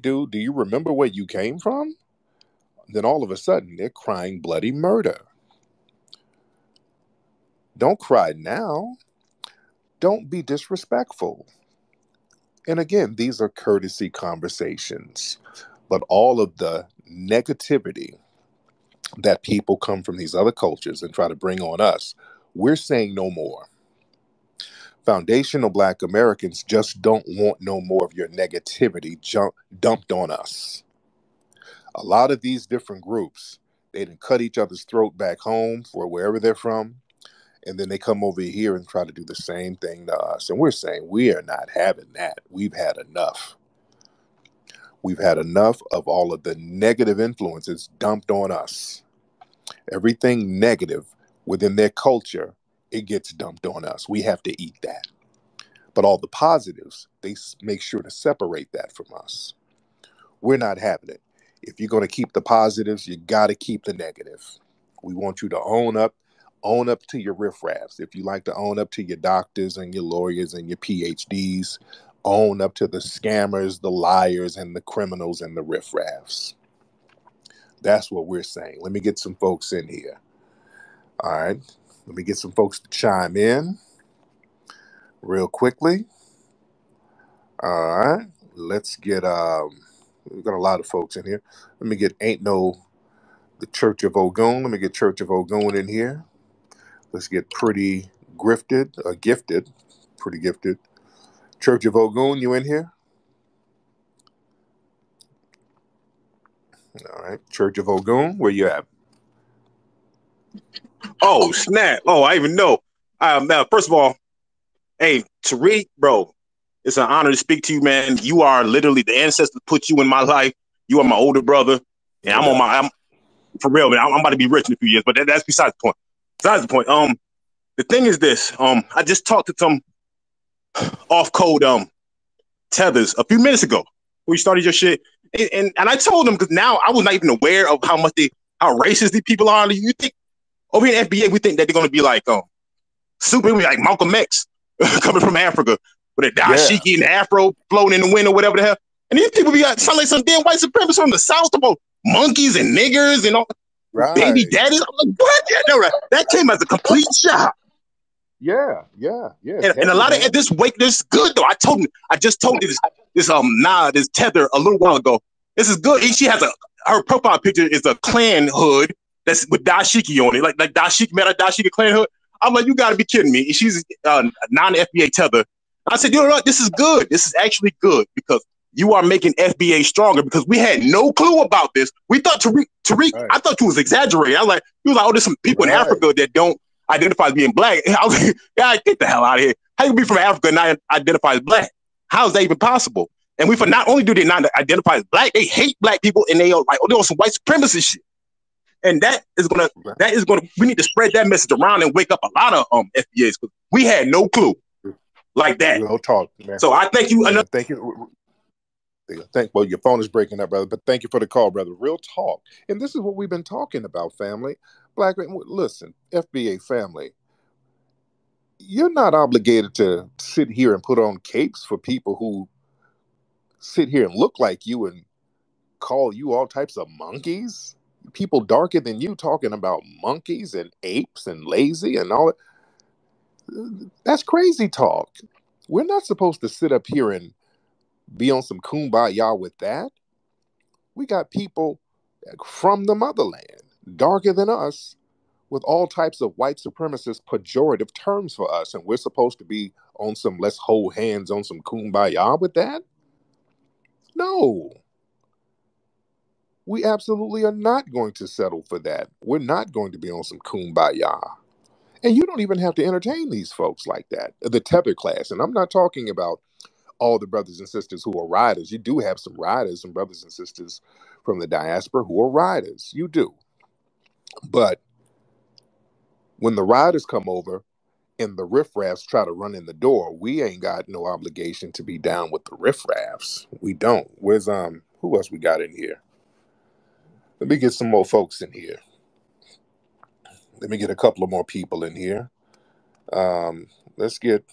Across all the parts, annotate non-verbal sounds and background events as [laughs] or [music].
dude, do you remember where you came from? Then all of a sudden, they're crying bloody murder. Don't cry now. Don't be disrespectful. And again, these are courtesy conversations, but all of the negativity that people come from these other cultures and try to bring on us, we're saying no more. Foundational Black Americans just don't want no more of your negativity dumped on us. A lot of these different groups, they didn't cut each other's throat back home for wherever they're from. And then they come over here and try to do the same thing to us. And we're saying we are not having that. We've had enough. We've had enough of all of the negative influences dumped on us. Everything negative within their culture, it gets dumped on us. We have to eat that. But all the positives, they make sure to separate that from us. We're not having it. If you're going to keep the positives, you got to keep the negative. We want you to own up own up to your riffraffs. If you like to own up to your doctors and your lawyers and your PhDs, own up to the scammers, the liars, and the criminals and the riffraffs. That's what we're saying. Let me get some folks in here. All right. Let me get some folks to chime in real quickly. All right. Let's get um we've got a lot of folks in here. Let me get ain't no the Church of Ogun. Let me get Church of Ogun in here. Let's get pretty grifted, uh, gifted, pretty gifted. Church of Ogun, you in here? All right, Church of Ogun, where you at? Oh snap! Oh, I even know. Um, now, first of all, hey Tariq, bro, it's an honor to speak to you, man. You are literally the ancestor put you in my life. You are my older brother, and I'm on my. I'm for real, man. I'm, I'm about to be rich in a few years, but that, that's besides the point besides the point. Um, the thing is this. Um, I just talked to some off code um tethers a few minutes ago when you started your shit, and and, and I told them because now I was not even aware of how much they how racist these people are. You think over here in FBA we think that they're gonna be like um super like Malcolm X [laughs] coming from Africa with a dashiki yeah. and afro floating in the wind or whatever the hell. And these people be like, sound like some damn white supremacists from the south about monkeys and niggers and all. Right. Baby daddy. I'm like, what? Yeah, no, right. That came as a complete shock. Yeah, yeah, yeah. And, and a lot man. of this weight, this good though. I told him, I just told you this, this um nah, this tether a little while ago. This is good. She has a her profile picture is a Klan hood that's with dashiki on it, like like dashiki, man, a dashiki Klan hood. I'm like, you got to be kidding me. She's uh, non FBA tether. I said, you know what? This is good. This is actually good because you are making FBA stronger because we had no clue about this. We thought Tariq, Tariq right. I thought you was exaggerating. I was like, he was like, oh, there's some people right. in Africa that don't identify as being black. [laughs] I was like, yeah, get the hell out of here. How you be from Africa and not identify as black? How is that even possible? And we for not only do they not identify as black, they hate black people and they are like, oh, they on some white supremacist shit. And that is gonna that is gonna we need to spread that message around and wake up a lot of um FBAs because we had no clue like that. Real talk, man. So I thank you. Yeah, thank you. Thank well, your phone is breaking up, brother. But thank you for the call, brother. Real talk, and this is what we've been talking about, family. Black, listen, FBA family. You're not obligated to sit here and put on capes for people who sit here and look like you and call you all types of monkeys. People darker than you talking about monkeys and apes and lazy and all that. That's crazy talk. We're not supposed to sit up here and be on some kumbaya with that. We got people from the motherland, darker than us, with all types of white supremacist pejorative terms for us, and we're supposed to be on some let's hold hands on some kumbaya with that? No. We absolutely are not going to settle for that. We're not going to be on some kumbaya. And you don't even have to entertain these folks like that, the tether class. And I'm not talking about all the brothers and sisters who are riders. You do have some riders and brothers and sisters from the diaspora who are riders. You do. But when the riders come over and the riffraffs try to run in the door, we ain't got no obligation to be down with the riffraffs. We don't. Where's um who else we got in here? Let me get some more folks in here. Let me get a couple of more people in here. Um, let's get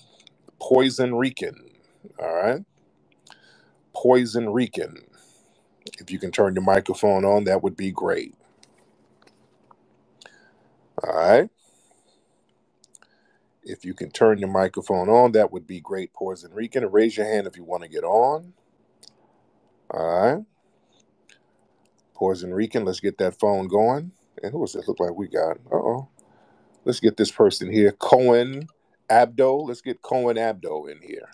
Poison Rican. All right. Poison Rican. If you can turn your microphone on, that would be great. All right. If you can turn your microphone on, that would be great, Poison Rican. Raise your hand if you want to get on. All right. Puerto Rican, let's get that phone going. And who does it look like we got? Uh oh. Let's get this person here. Cohen Abdo. Let's get Cohen Abdo in here.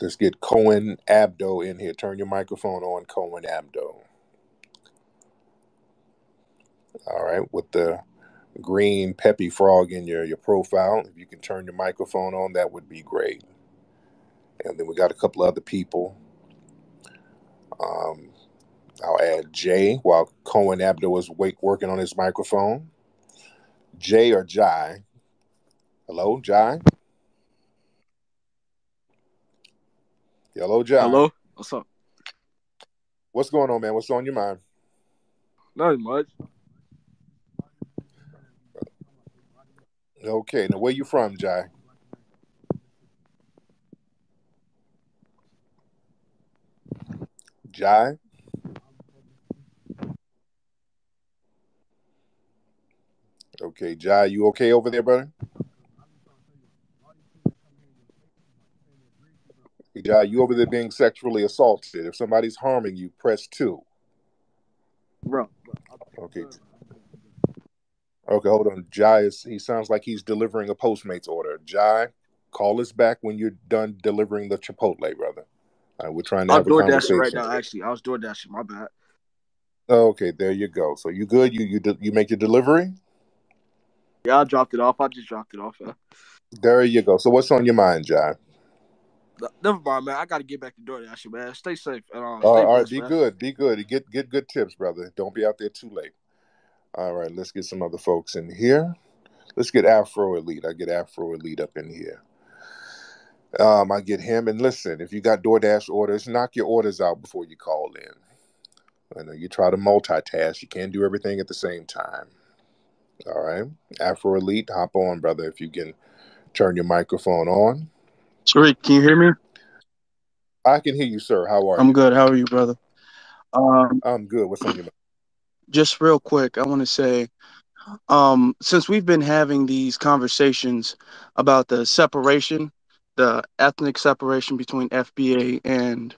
Let's get Cohen Abdo in here. Turn your microphone on, Cohen Abdo. All right, with the green Pepe frog in your, your profile. If you can turn your microphone on, that would be great. And then we got a couple other people. Um, I'll add Jay while Cohen Abdo is wake, working on his microphone. Jay or Jai? Hello, Jai? Hello, Jai. Hello, what's up? What's going on, man? What's on your mind? Nothing much. Okay, now where you from, Jai? Jai? Okay, Jai, you okay over there, brother? Jai, you over there being sexually assaulted. If somebody's harming you, press two. Bro. Okay. Okay, hold on. Jai is he sounds like he's delivering a Postmates order. Jai, call us back when you're done delivering the Chipotle, brother. Uh, we're trying to I'm door dashing right now. Actually, I was door dashing. My bad. Okay, there you go. So you good? You you you make your delivery? Yeah, I dropped it off. I just dropped it off. There you go. So what's on your mind, John? never mind, man. I got to get back to door dashing, man. Stay safe. And, uh, stay All right, all right, blessed, be man. good, be good. Get get good tips, brother. Don't be out there too late. All right, let's get some other folks in here. Let's get Afro Elite. I get Afro Elite up in here. Um, I get him. And listen, if you got DoorDash orders, knock your orders out before you call in. I know you try to multitask. You can't do everything at the same time. All right, Afro Elite, hop on, brother. If you can turn your microphone on. Tariq, can you hear me? I can hear you, sir. How are you? I'm good. How are you, brother? Um, I'm good. What's on your mind? just real quick, I want to say, um, since we've been having these conversations about the separation, the ethnic separation between FBA and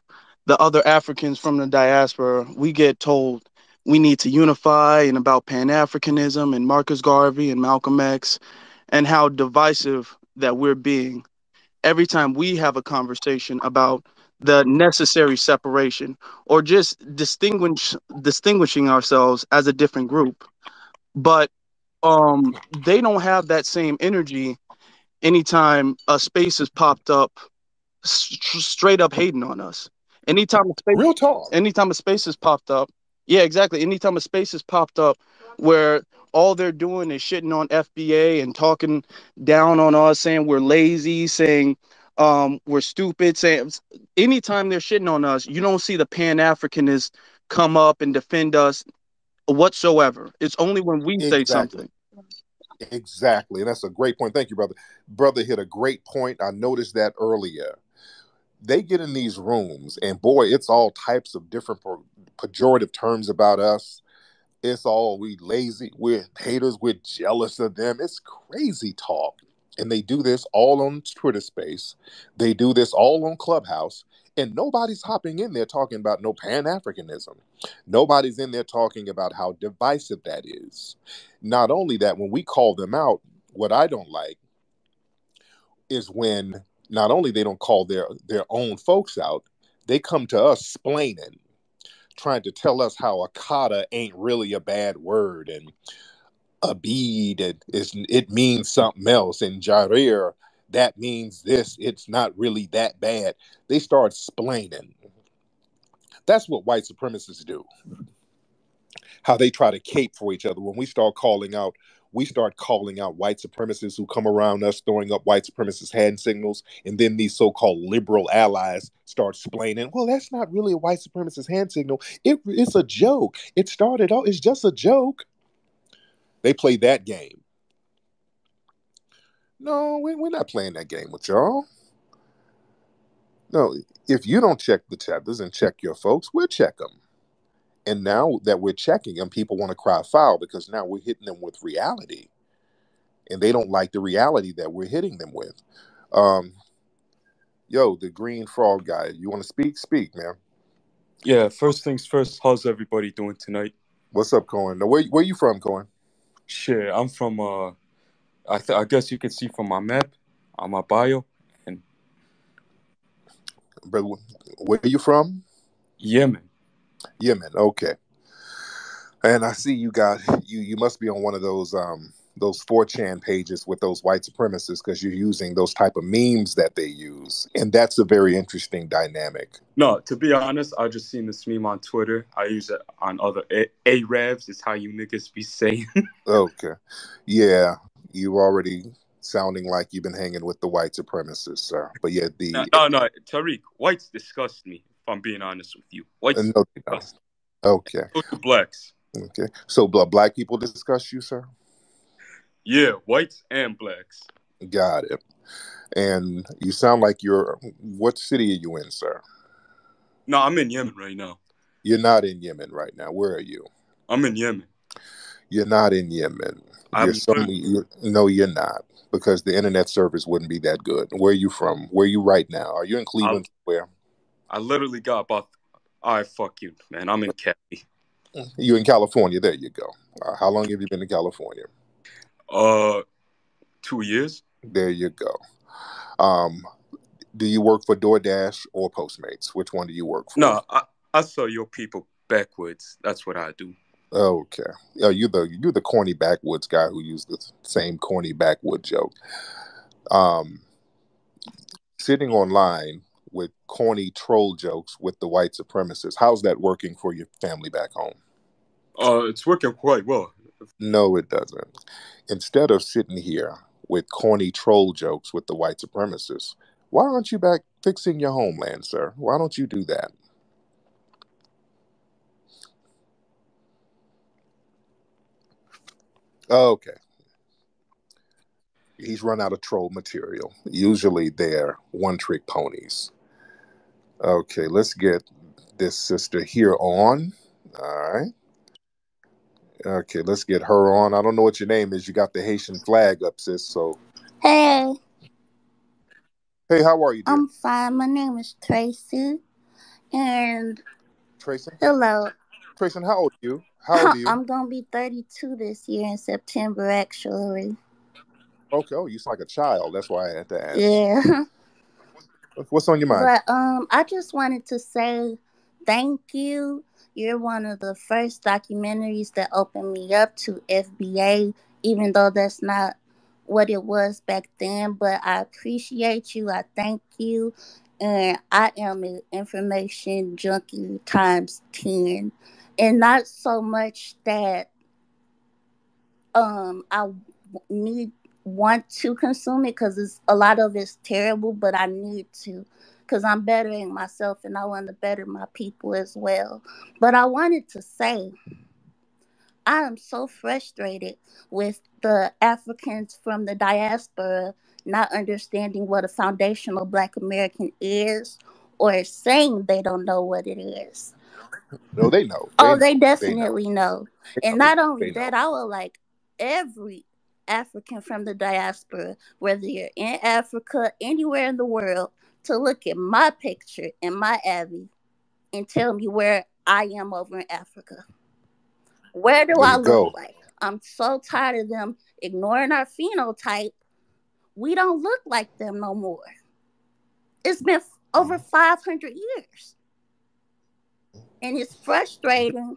the other Africans from the diaspora, we get told we need to unify and about Pan Africanism and Marcus Garvey and Malcolm X and how divisive that we're being every time we have a conversation about the necessary separation or just distinguish distinguishing ourselves as a different group but um they don't have that same energy anytime a space is popped up s- straight up hating on us anytime a space Real talk. anytime a space has popped up yeah exactly anytime a space has popped up where all they're doing is shitting on fba and talking down on us saying we're lazy saying um we're stupid saying anytime they're shitting on us you don't see the pan-africanists come up and defend us whatsoever it's only when we say something Exactly. And that's a great point. Thank you, brother. Brother hit a great point. I noticed that earlier. They get in these rooms, and boy, it's all types of different pejorative terms about us. It's all we lazy, we're haters, we're jealous of them. It's crazy talk. And they do this all on Twitter space. They do this all on Clubhouse. And nobody's hopping in there talking about no Pan Africanism. Nobody's in there talking about how divisive that is. Not only that, when we call them out, what I don't like is when not only they don't call their their own folks out, they come to us splaining, trying to tell us how akata ain't really a bad word and abid it is it means something else and jarir that means this it's not really that bad. They start splaining. That's what white supremacists do. How they try to cape for each other. When we start calling out we start calling out white supremacists who come around us throwing up white supremacist hand signals and then these so-called liberal allies start explaining well that's not really a white supremacist hand signal. It, it's a joke. It started out it's just a joke. They play that game. No we, we're not playing that game with y'all. No, if you don't check the tethers and check your folks, we'll check them. And now that we're checking them, people want to cry foul because now we're hitting them with reality. And they don't like the reality that we're hitting them with. Um, yo, the green frog guy, you want to speak? Speak, man. Yeah, first things first, how's everybody doing tonight? What's up, Cohen? Now, where where you from, Cohen? Shit, I'm from uh I th- I guess you can see from my map on my bio and But where are you from? Yemen. Yemen. Okay. And I see you got you. You must be on one of those um those 4chan pages with those white supremacists because you're using those type of memes that they use, and that's a very interesting dynamic. No, to be honest, I just seen this meme on Twitter. I use it on other A- Arabs. Is how you niggas be saying. [laughs] Okay. Yeah, you already sounding like you've been hanging with the white supremacists, sir. But yeah, the no, no, no, Tariq, whites disgust me. If I'm being honest with you, whites uh, no, they don't. disgust. Okay. So blacks. Okay. So black people discuss you, sir? Yeah, whites and blacks. Got it. And you sound like you're what city are you in, sir? No, I'm in Yemen right now. You're not in Yemen right now. Where are you? I'm in Yemen. You're not in Yemen. I'm You're some, you no, you're not, because the internet service wouldn't be that good. Where are you from? Where are you right now? Are you in Cleveland? Where? I literally got about. I fuck you, man. I'm in Cali. You in California? There you go. Uh, how long have you been in California? Uh, two years. There you go. Um, do you work for DoorDash or Postmates? Which one do you work for? No, I, I saw your people backwards. That's what I do. Okay. Oh, you the you the corny backwoods guy who used the same corny backwood joke. Um, sitting online with corny troll jokes with the white supremacists. How's that working for your family back home? Uh, it's working quite well. No, it doesn't. Instead of sitting here with corny troll jokes with the white supremacists, why aren't you back fixing your homeland, sir? Why don't you do that? Okay. He's run out of troll material. Usually they're one trick ponies. Okay, let's get this sister here on. All right. Okay, let's get her on. I don't know what your name is. You got the Haitian flag up, sis. So, Hey, hey, how are you, dear? I'm fine. My name is Tracy. And Tracy. hello. Tracy. how old are you? How old are you? [laughs] I'm going to be 32 this year in September, actually. Okay, oh, you sound like a child. That's why I had to ask. Yeah. [laughs] What's on your mind? But um, I just wanted to say thank you. You're one of the first documentaries that opened me up to FBA, even though that's not what it was back then. But I appreciate you. I thank you. And I am an information junkie times 10. And not so much that um I need want to consume it because it's a lot of it's terrible, but I need to because I'm bettering myself and I want to better my people as well. But I wanted to say, I am so frustrated with the Africans from the diaspora not understanding what a foundational Black American is or saying they don't know what it is. No, they know. Oh, know. they know. definitely know. They And not only that, I would like every African from the diaspora, whether you're in Africa, anywhere in the world, to look at my picture and my Abby and tell me where I am over in Africa. Where do There I look go. like? I'm so tired of them ignoring our phenotype. We don't look like them no more. It's been over mm. 500 years. And it's frustrating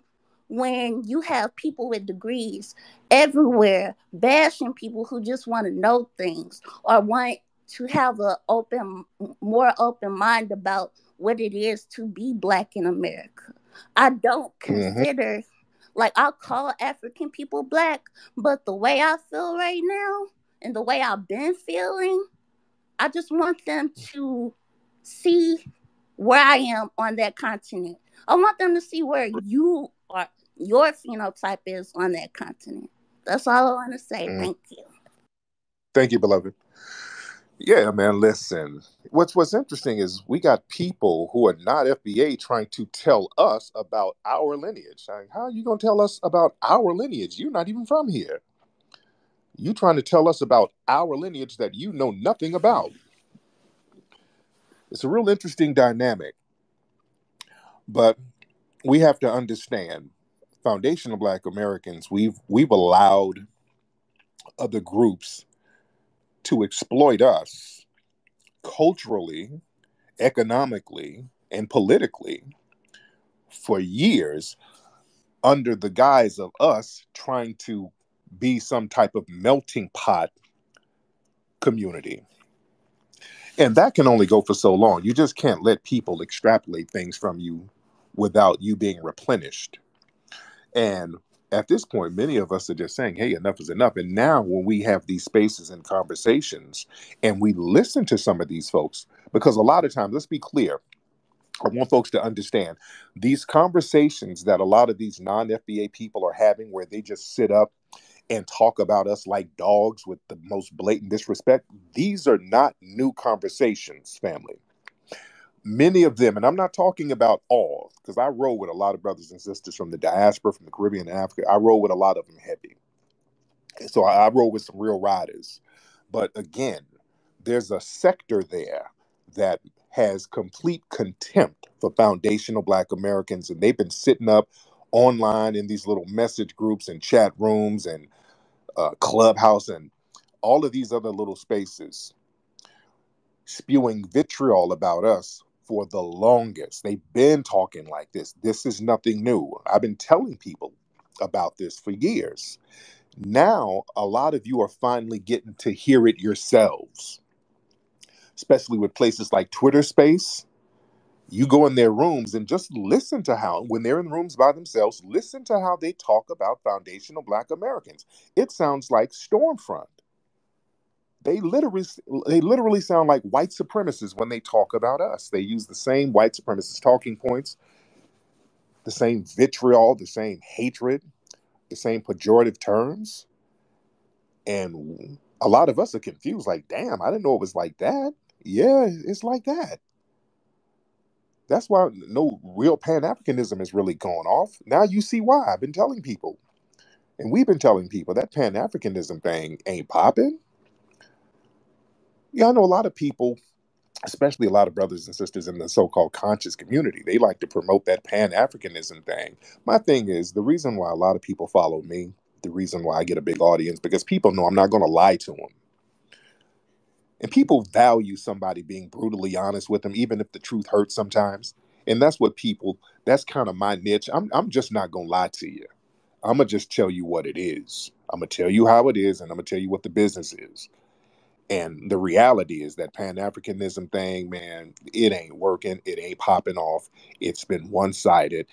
when you have people with degrees everywhere bashing people who just want to know things or want to have a open more open mind about what it is to be black in America. I don't Mhm. consider like I'll call African people black, but the way I feel right now and the way I've been feeling, I just want them to see where I am on that continent. I want them to see where you are, your phenotype is on that continent. That's all I want to say. Mm. Thank you. Thank you, beloved. Yeah, man. Listen, what's what's interesting is we got people who are not FBA trying to tell us about our lineage. Like, how are you gonna tell us about our lineage? You're not even from here. You trying to tell us about our lineage that you know nothing about. It's a real interesting dynamic. But we have to understand foundational black Americans, we've we've allowed other groups to exploit us culturally, economically, and politically for years under the guise of us trying to be some type of melting pot community. And that can only go for so long. You just can't let people extrapolate things from you without you being replenished. And at this point, many of us are just saying, hey, enough is enough. And now, when we have these spaces and conversations and we listen to some of these folks, because a lot of times, let's be clear, I want folks to understand these conversations that a lot of these non FBA people are having, where they just sit up and talk about us like dogs with the most blatant disrespect, these are not new conversations, family many of them, and I'm not talking about all, because I roll with a lot of brothers and sisters from the diaspora, from the Caribbean and Africa. I roll with a lot of them heavy. So I, I roll with some real riders. But again, there's a sector there that has complete contempt for foundational black Americans, and they've been sitting up online in these little message groups and chat rooms and uh, clubhouse and all of these other little spaces spewing vitriol about us for the longest. They've been talking like this. This is nothing new. I've been telling people about this for years. Now, a lot of you are finally getting to hear it yourselves, especially with places like Twitter Space. You go in their rooms and just listen to how, when they're in rooms by themselves, listen to how they talk about foundational Black Americans. It sounds like Stormfront they literally they literally sound like white supremacists when they talk about us. They use the same white supremacist talking points, the same vitriol, the same hatred, the same pejorative terms. And a lot of us are confused, like, damn, I didn't know it was like that. Yeah, it's like that. That's why no real Pan Africanism is really going off. Now you see why. I've been telling people. And we've been telling people that Pan Africanism thing ain't popping. Yeah, I know a lot of people, especially a lot of brothers and sisters in the so-called conscious community, they like to promote that Pan-Africanism thing. My thing is the reason why a lot of people follow me, the reason why I get a big audience, because people know I'm not going to lie to them. And people value somebody being brutally honest with them, even if the truth hurts sometimes. And that's what people, that's kind of my niche. I'm, I'm just not going to lie to you. I'm going to just tell you what it is. I'm going to tell you how it is, and I'm going to tell you what the business is. And the reality is that Pan Africanism thing, man, it ain't working. It ain't popping off. It's been one sided.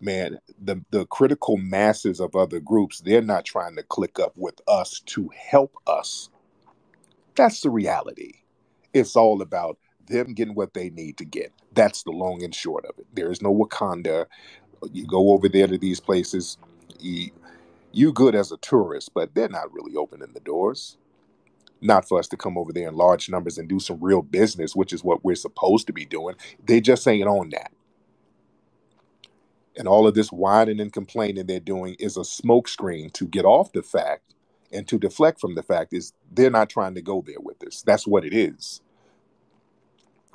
Man, the, the critical masses of other groups, they're not trying to click up with us to help us. That's the reality. It's all about them getting what they need to get. That's the long and short of it. There is no Wakanda. You go over there to these places, you, you good as a tourist, but they're not really opening the doors not for us to come over there in large numbers and do some real business, which is what we're supposed to be doing. They just ain't on that. And all of this whining and complaining they're doing is a smokescreen to get off the fact and to deflect from the fact is they're not trying to go there with this. That's what it is.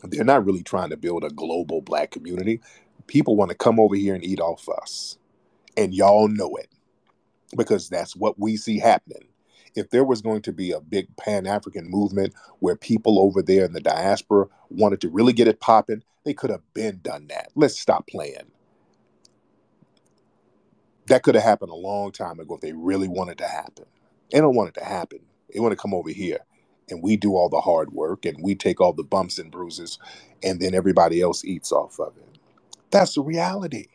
They're not really trying to build a global black community. People want to come over here and eat off us. And y'all know it because that's what we see happening if there was going to be a big Pan African movement where people over there in the diaspora wanted to really get it popping, they could have been done that. Let's stop playing. That could have happened a long time ago if they really wanted to happen. They don't want it to happen. They want to come over here and we do all the hard work and we take all the bumps and bruises and then everybody else eats off of it. That's the reality.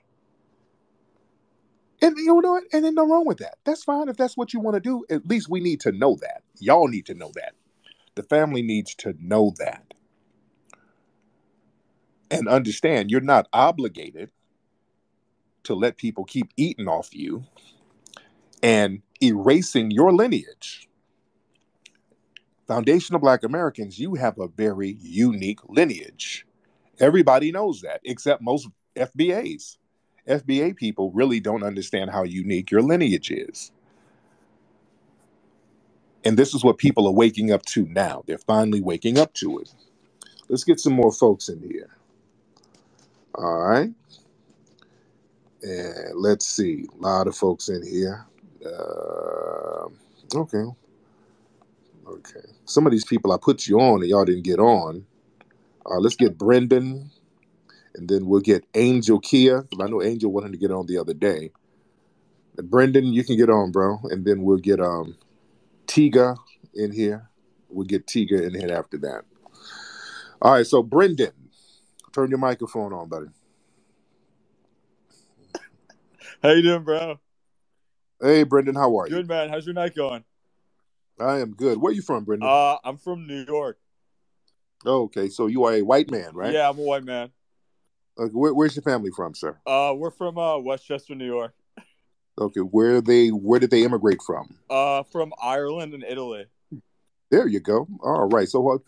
And you know what? And then no wrong with that. That's fine if that's what you want to do. At least we need to know that. Y'all need to know that. The family needs to know that. And understand you're not obligated to let people keep eating off you and erasing your lineage. Foundational Black Americans, you have a very unique lineage. Everybody knows that, except most FBAs. FBA people really don't understand how unique your lineage is. And this is what people are waking up to now. They're finally waking up to it. Let's get some more folks in here. All right. And let's see. A lot of folks in here. Uh, okay. Okay. Some of these people I put you on and y'all didn't get on. Uh, let's get Brendan, and then we'll get Angel Kia. I know Angel wanted to get on the other day. Brendan, you can get on, bro, and then we'll get um Tiga in here. We'll get Tiga in here after that. All right, so Brendan, turn your microphone on, buddy. How you doing, bro? Hey, Brendan, how are you? Good, man. How's your night going? I am good. Where you from, Brendan? Uh, I'm from New York. Okay, so you are a white man, right? Yeah, I'm a white man. Okay, where, where's your family from, sir? Uh, we're from uh Westchester, New York. Okay, where they where did they immigrate from? Uh, from Ireland and Italy. There you go. All right. So, what,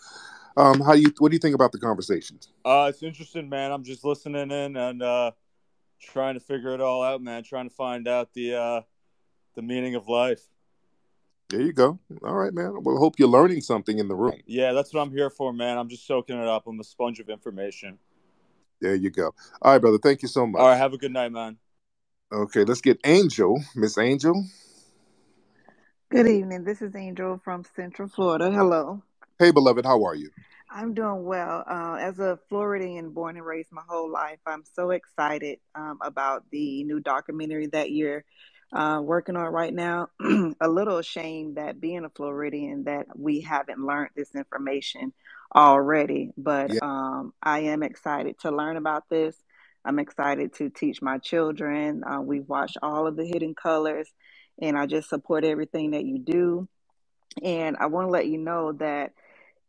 um, how do you what do you think about the conversations? Uh, it's interesting, man. I'm just listening in and uh, trying to figure it all out, man. Trying to find out the uh, the meaning of life. There you go. All right, man. Well, I hope you're learning something in the room. Yeah, that's what I'm here for, man. I'm just soaking it up. I'm a sponge of information. There you go. All right, brother. Thank you so much. All right, have a good night, man. Okay, let's get Angel, Miss Angel. Good evening. This is Angel from Central Florida. Hello. Hey, beloved. How are you? I'm doing well. Uh, as a Floridian born and raised my whole life, I'm so excited um, about the new documentary that you're uh, working on right now. [clears throat] a little ashamed that being a Floridian that we haven't learned this information already, but Yeah. um, I am excited to learn about this. I'm excited to teach my children. Uh, we've watched all of the Hidden Colors, and I just support everything that you do. And I want to let you know that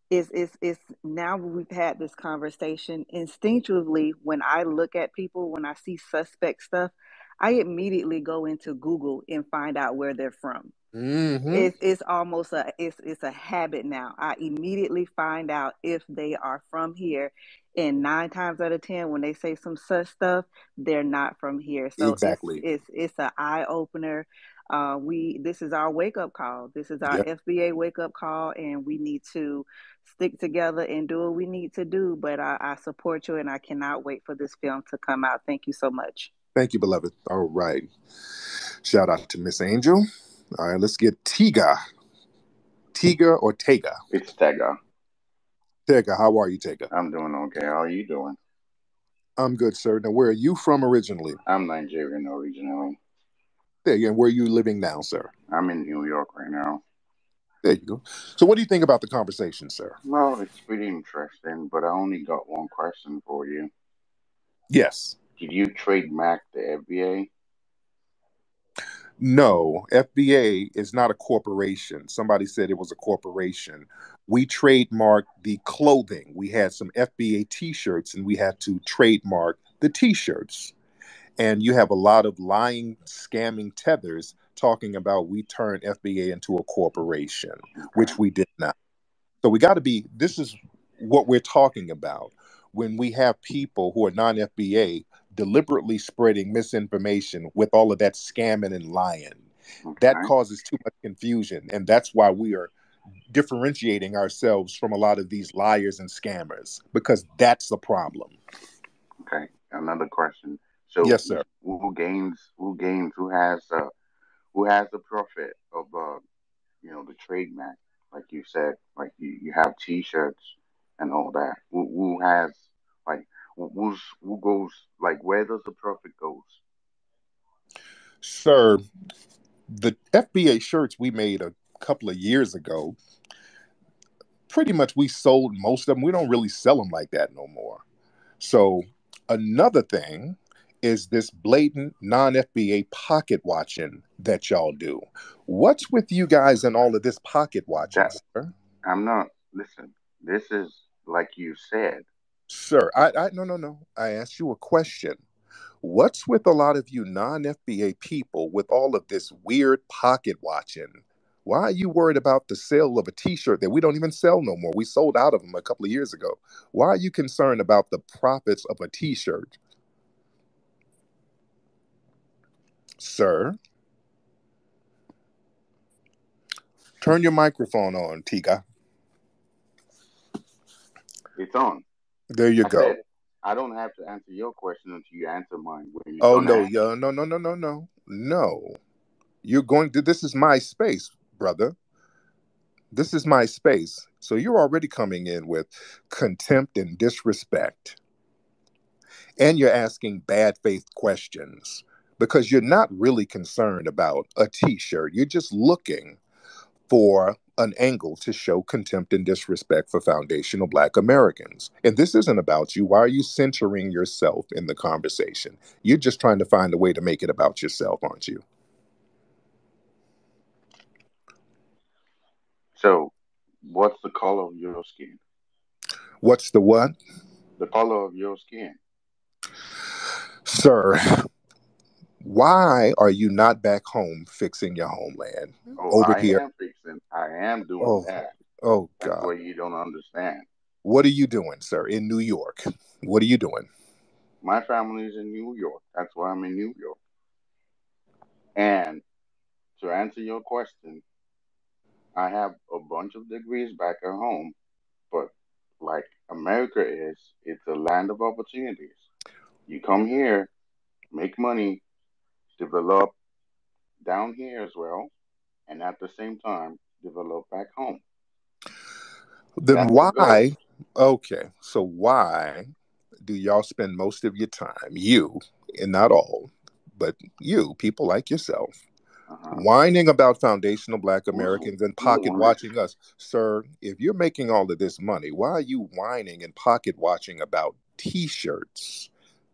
it's, it's, it's now we've had this conversation instinctively when I look at people, when I see suspect stuff, I immediately go into Google and find out where they're from. Mm-hmm. It's it's almost a it's it's a habit now. I immediately find out if they are from here, and nine times out of ten, when they say some such stuff, they're not from here. So Exactly. it's it's it's an eye opener. Uh, we this is our wake up call. This is our Yep. FBA wake up call, and we need to stick together and do what we need to do. But I, I support you, and I cannot wait for this film to come out. Thank you so much. Thank you, beloved. All right. Shout out to Miss Angel. All right, let's get Tiga. Tiga or Tega? It's Tega. Tega, how are you, Tega? I'm doing okay. How are you doing? I'm good, sir. Now, where are you from originally? I'm Nigerian originally. There you go. And where are you living now, sir? I'm in New York right now. There you go. So, what do you think about the conversation, sir? Well, it's pretty interesting, but I only got one question for you. Yes. Did you trade trademark the FBA? No, FBA is not a corporation. Somebody said it was a corporation. We trademarked the clothing. We had some FBA t shirts and we had to trademark the t shirts. And you have a lot of lying, scamming tethers talking about we turned FBA into a corporation, which we did not. So we got to be, this is what we're talking about. When we have people who are non FBA deliberately spreading misinformation with all of that scamming and lying, that causes too much confusion. And that's why we are differentiating ourselves from a lot of these liars and scammers because that's the problem. Okay. Another question. So Yes, sir. who gains who gains who has uh who has the profit of uh you know the trademark like you said like you, you have t-shirts and all that who, who has like who's who goes like where does the profit goes Sir, the FBA shirts we made a couple of years ago, pretty much we sold most of them. We don't really sell them like that no more. So, another thing is this blatant non FBA pocket watching that y'all do. What's with you guys and all of this pocket watching, that sir? I'm not listen this is like you said Sir, I, I no no no. I asked you a question. What's with a lot of you non FBA people with all of this weird pocket watching? Why are you worried about the sale of a t-shirt that we don't even sell no more? We sold out of them a couple of years ago. Why are you concerned about the profits of a t-shirt? Sir, turn your microphone on, Tiga. It's on. There you I go. said I don't have to answer your question until you answer mine. When you Oh no, ask, yeah, no, no, no, no, no, no. You're going to. This is my space, brother. This is my space. So you're already coming in with contempt and disrespect, and you're asking bad faith questions because you're not really concerned about a T-shirt. You're just looking for an angle to show contempt and disrespect for foundational Black Americans. And this isn't about you. Why are you centering yourself in the conversation? You're just trying to find a way to make it about yourself, aren't you? so what's the color of your skin? What's the what? The color of your skin. Sir, why are you not back home fixing your homeland? Oh, Over I here. am fixing. I am doing Oh, that. oh That's God. what you don't understand. What are you doing, sir, in New York? What are you doing? My family is in New York. That's why I'm in New York. And to answer your question, I have a bunch of degrees back at home, but like America is, it's a land of opportunities. You come here, make money, develop down here as well, and at the same time, develop back home. Then That's the why? Okay, so why do y'all spend most of your time, you, and not all, but you, people like yourself, Uh-huh. whining about foundational Black Americans and pocket watching us? Sir, if you're making all of this money, why are you whining and pocket watching about T-shirts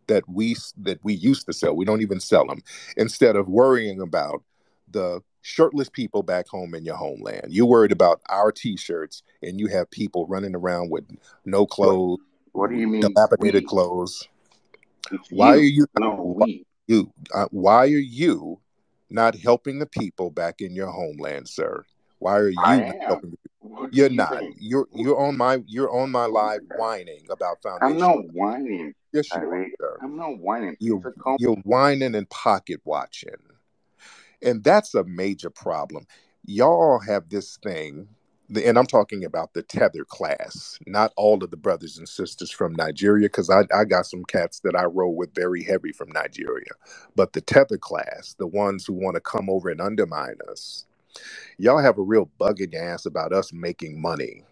that we that we used to sell? We don't even sell them. Instead of worrying about the shirtless people back home in your homeland, you're worried about our T-shirts, and you have people running around with no clothes, What do you mean dilapidated clothes. It's Why are you. you? No, Why you? Uh, why are you not helping the people back in your homeland, sir? Why are you helping? You're you not. think? You're you're on my you're on my live whining about foundation. I'm not whining, Yes, you are, I'm not whining. You're It's a com- you're whining and pocket watching, and that's a major problem. Y'all have this thing, and I'm talking about the tether class, not all of the brothers and sisters from Nigeria, because I, I got some cats that I roll with very heavy from Nigeria, but the tether class, the ones who want to come over and undermine us, y'all have a real bug in your ass about us making money.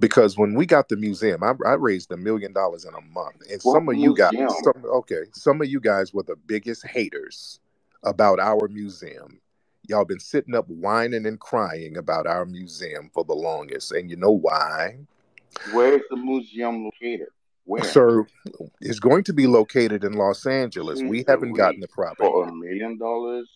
Because when we got the museum, I, I raised a million dollars in a month, and what some of you guys, some okay, some of you guys were the biggest haters about our museum. Y'all been sitting up whining and crying about our museum for the longest, and you know why? Where is the museum located? Where? Sir, it's going to be located in Los Angeles. See, We haven't gotten the property. for a million dollars?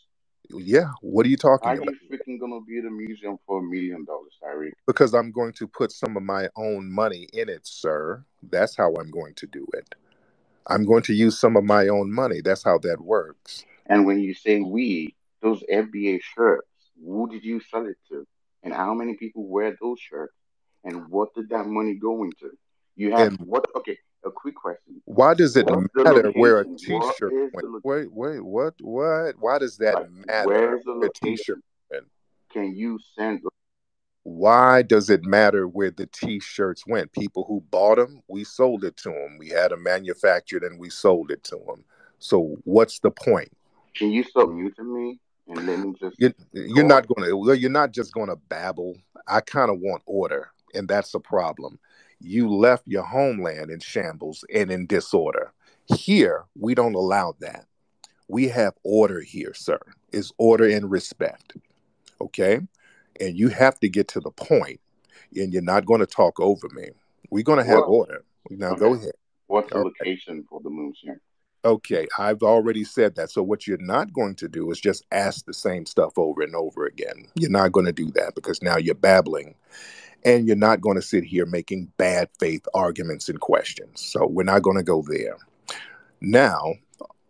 Yeah, what are you talking about? How talking you about? freaking gonna build a museum for a million dollars, Tyreek? Because I'm going to put some of my own money in it, sir. That's how I'm going to do it. I'm going to use some of my own money. That's how that works. And when you say we, those FBA shirts, who did you sell it to? And how many people wear those shirts? And what did that money go into? You have And what? Okay, a quick question. why does it What's matter where a t-shirt went? Wait, wait, what, what? Why does that like? matter Where's the where t-shirt went? Can you send? Why does it matter where the t-shirts went? People who bought them, we sold it to them. We had them manufactured and we sold it to them. So what's the point? Can you stop muting me and let me just You're, you're not going to. Well, you're not just going to babble. I kind of want order, and that's a problem. You left your homeland in shambles and in disorder. Here, we don't allow that. We have order here, sir. It's order and respect. Okay, and you have to get to the point, and you're not going to talk over me. We're going to have What? order. Now, go ahead. What's the location for the museum? Okay, I've already said that. So what you're not going to do is just ask the same stuff over and over again. You're not going to do that because now you're babbling and you're not going to sit here making bad faith arguments and questions. So we're not going to go there. Now,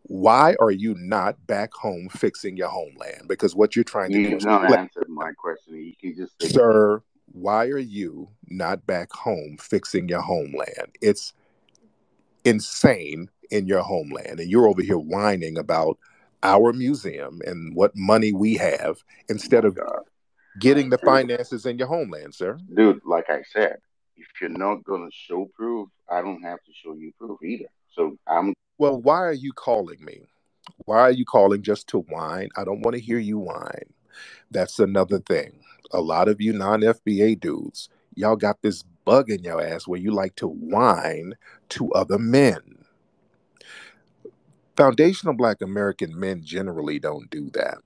why are you not back home fixing your homeland? Because what you're trying to do You is don't play- answer my question. You can just say, Sir, why are you not back home fixing your homeland? It's insane in your homeland. And you're over here whining about our museum and what money we have instead "Oh of God, getting the finances in your homeland, sir. dude." Like I said, if you're not gonna show proof, I don't have to show you proof either. So I'm Well, why are you calling me? Why are you calling just to whine? I don't want to hear you whine. That's another thing. A lot of you non FBA dudes, y'all got this bug in your ass where you like to whine to other men. Foundational Black American men generally don't do that.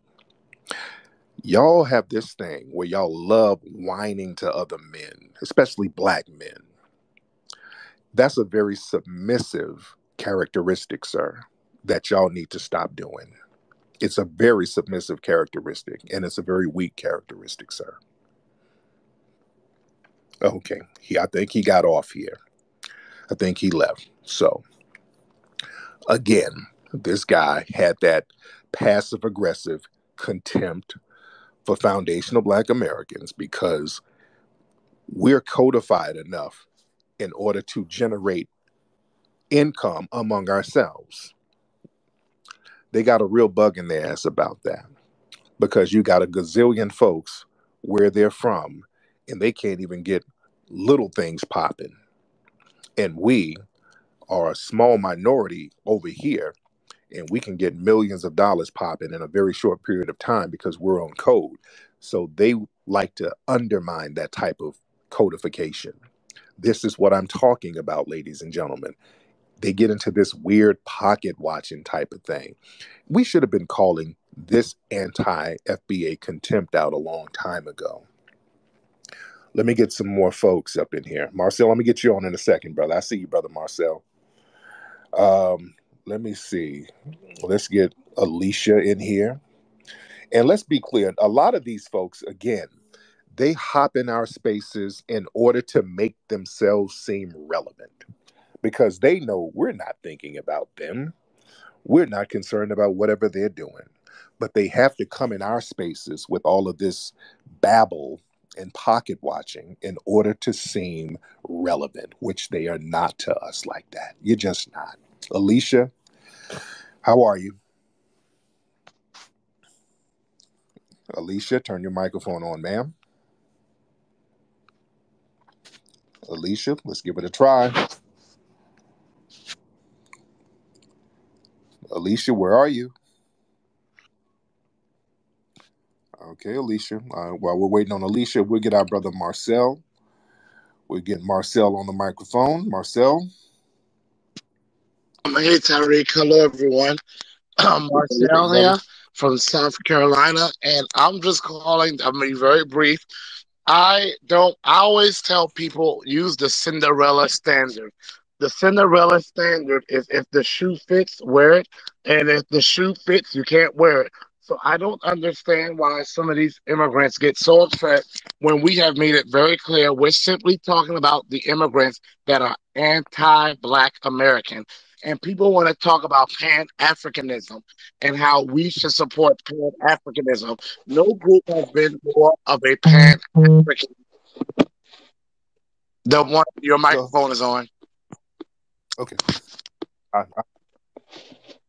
Y'all have this thing where y'all love whining to other men, especially black men. That's a very submissive characteristic, sir, that y'all need to stop doing. It's a very submissive characteristic, and it's a very weak characteristic, sir. Okay, he, I think he got off here. I think he left. So, again, this guy had that passive aggressive contempt for foundational Black Americans because we're codified enough in order to generate income among ourselves. They got a real bug in their ass about that because you got a gazillion folks where they're from and they can't even get little things popping. And we are a small minority over here and we can get millions of dollars popping in a very short period of time because we're on code. So they like to undermine that type of codification. This is what I'm talking about, ladies and gentlemen. They get into this weird pocket watching type of thing. We should have been calling this anti FBA contempt out a long time ago. Let me get some more folks up in here. Marcel, let me get you on in a second, brother. I see you, brother Marcel. Um, let me see. Let's get Alicia in here. And let's be clear a lot of these folks, again, they hop in our spaces in order to make themselves seem relevant because they know we're not thinking about them. We're not concerned about whatever they're doing. But they have to come in our spaces with all of this babble and pocket watching in order to seem relevant, which they are not to us like that. You're just not. Alicia, how are you? Alicia, turn your microphone on, ma'am. Alicia, let's give it a try. Alicia, where are you? Okay, Alicia. Uh, while we're waiting on Alicia, we'll get our brother Marcel. We'll get Marcel on the microphone. Marcel. Um, hey, Tariq. Hello, everyone. [clears throat] I'm Marcel here from South Carolina, and I'm just calling. I'm be very brief. I don't. I always tell people use the Cinderella standard. The Cinderella standard is if the shoe fits, wear it, and if the shoe fits, you can't wear it. So I don't understand why some of these immigrants get so upset when we have made it very clear we're simply talking about the immigrants that are anti-black American. And people want to talk about Pan Africanism and how we should support Pan Africanism. No group has been more of a Pan African. The one your microphone is on. Okay. I, I,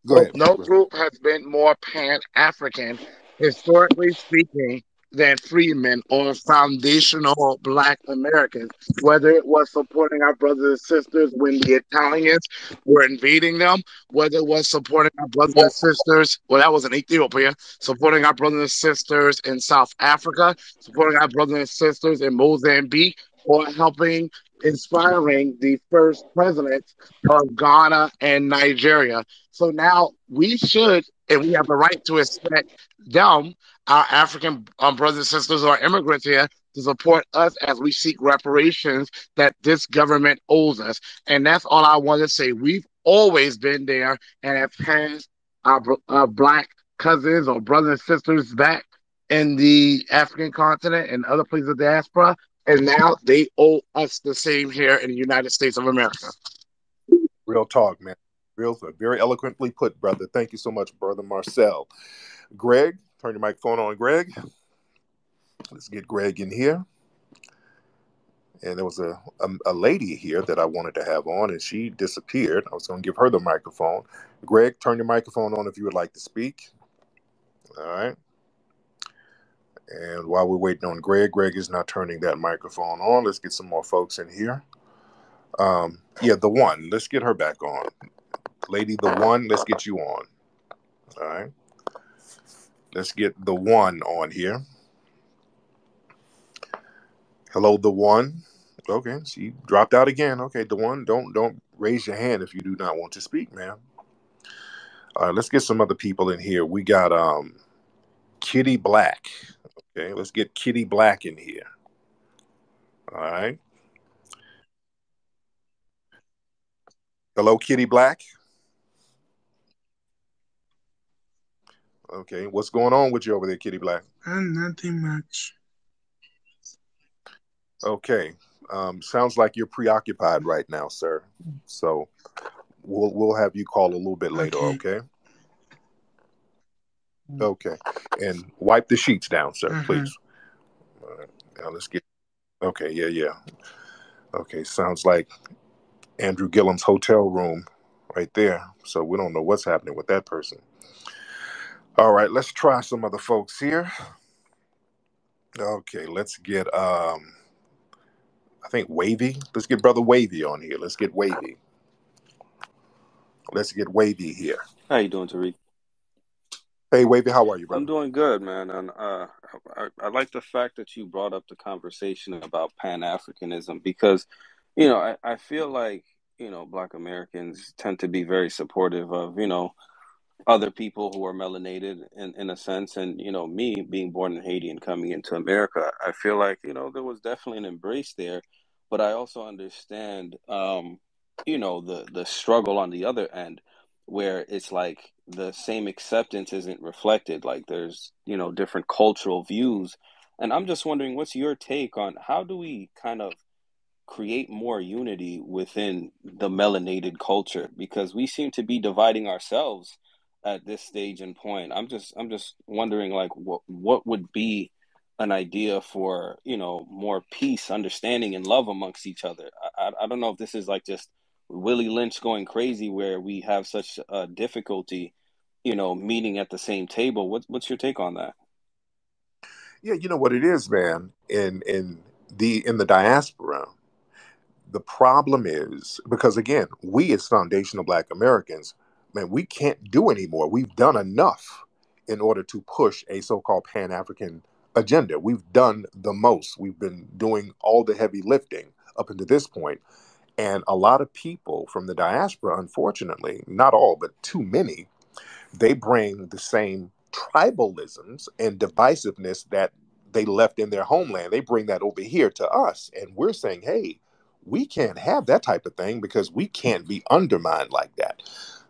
go ahead. No group has been more Pan African, historically speaking, than freedmen or foundational Black Americans. Whether it was supporting our brothers and sisters when the Italians were invading them, whether it was supporting our brothers and sisters, well, that was in Ethiopia, supporting our brothers and sisters in South Africa, supporting our brothers and sisters in Mozambique, or helping inspiring the first presidents of Ghana and Nigeria. So now we should, and we have the right to expect them, our African um, brothers and sisters or immigrants here, to support us as we seek reparations that this government owes us. And that's all I want to say. We've always been there and have had our, our black cousins or brothers and sisters back in the African continent and other places of diaspora and now they owe us the same here in the United States of America. Real talk, man. Very eloquently put, brother. Thank you so much, brother Marcel. Greg, turn your microphone on, Greg. Let's get Greg in here. And there was a, a, a lady here that I wanted to have on, and she disappeared. I was going to give her the microphone. Greg, turn your microphone on if you would like to speak. All right. And while we're waiting on Greg, Greg is not turning that microphone on. Let's get some more folks in here. Um, yeah, the one. Let's get her back on. Lady, the one, let's get you on. All right. Let's get the one on here. Hello, the one. Okay, she dropped out again. Okay, the one. Don't don't raise your hand if you do not want to speak, ma'am. All right, let's get some other people in here. We got um Kitty Black. Okay, let's get Kitty Black in here. All right. Hello, Kitty Black. Okay, what's going on with you over there, Kitty Black? Uh, nothing much. Okay, um, sounds like you're preoccupied right now, sir. So we'll we'll have you call a little bit later, Okay. okay? Okay, and wipe the sheets down, sir, Uh-huh. please. All right, now let's get. Okay, yeah, yeah. Okay, sounds like Andrew Gillum's hotel room right there. So we don't know what's happening with that person. All right, let's try some other folks here. Okay, let's get um I think Wavy. Let's get brother Wavy on here. Let's get Wavy. Let's get Wavy here. How you doing, Tariq? Hey Wavy, how are you, brother? I'm doing good, man. And uh, I, I like the fact that you brought up the conversation about Pan Africanism because, you know, I, I feel like, you know, Black Americans tend to be very supportive of, you know, other people who are melanated in, in a sense. And, you know, me being born in Haiti and coming into America, I feel like, you know, there was definitely an embrace there. But I also understand, um, you know, the, the struggle on the other end where it's like the same acceptance isn't reflected. Like there's, you know, different cultural views. And I'm just wondering, what's your take on how do we kind of create more unity within the melanated culture? Because we seem to be dividing ourselves at this stage and point. I'm just I'm just wondering like what what would be an idea for, you know, more peace, understanding and love amongst each other. I I, don't know if this is like just Willie Lynch going crazy where we have such a difficulty, you know, meeting at the same table. What's what's your take on that? Yeah, you know what it is, man. In in the in the diaspora, the problem is because again, we as foundational Black Americans, man, we can't do anymore. We've done enough in order to push a so-called Pan-African agenda. We've done the most. We've been doing all the heavy lifting up until this point. And a lot of people from the diaspora, unfortunately, not all, but too many, they bring the same tribalisms and divisiveness that they left in their homeland. They bring that over here to us. And we're saying, hey, we can't have that type of thing because we can't be undermined like that.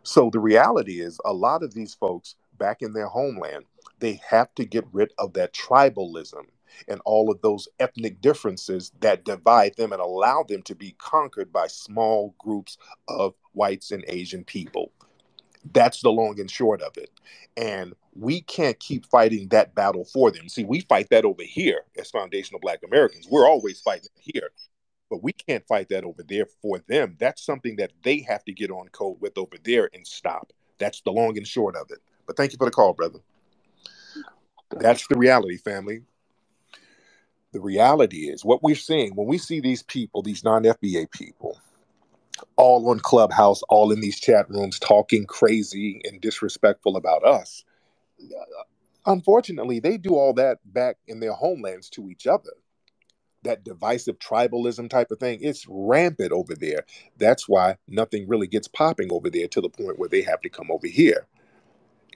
So the reality is, a lot of these folks back in their homeland, they have to get rid of that tribalism and all of those ethnic differences that divide them and allow them to be conquered by small groups of whites and Asian people. That's the long and short of it. And we can't keep fighting that battle for them. See, we fight that over here as foundational Black Americans. We're always fighting it here, but we can't fight that over there for them. That's something that they have to get on code with over there and stop. That's the long and short of it. But thank you for the call, brother. That's the reality, family. The reality is what we're seeing when we see these people, these non FBA people, all on Clubhouse, all in these chat rooms talking crazy and disrespectful about us. Unfortunately, they do all that back in their homelands to each other. That divisive tribalism type of thing, it's rampant over there. That's why nothing really gets popping over there to the point where they have to come over here.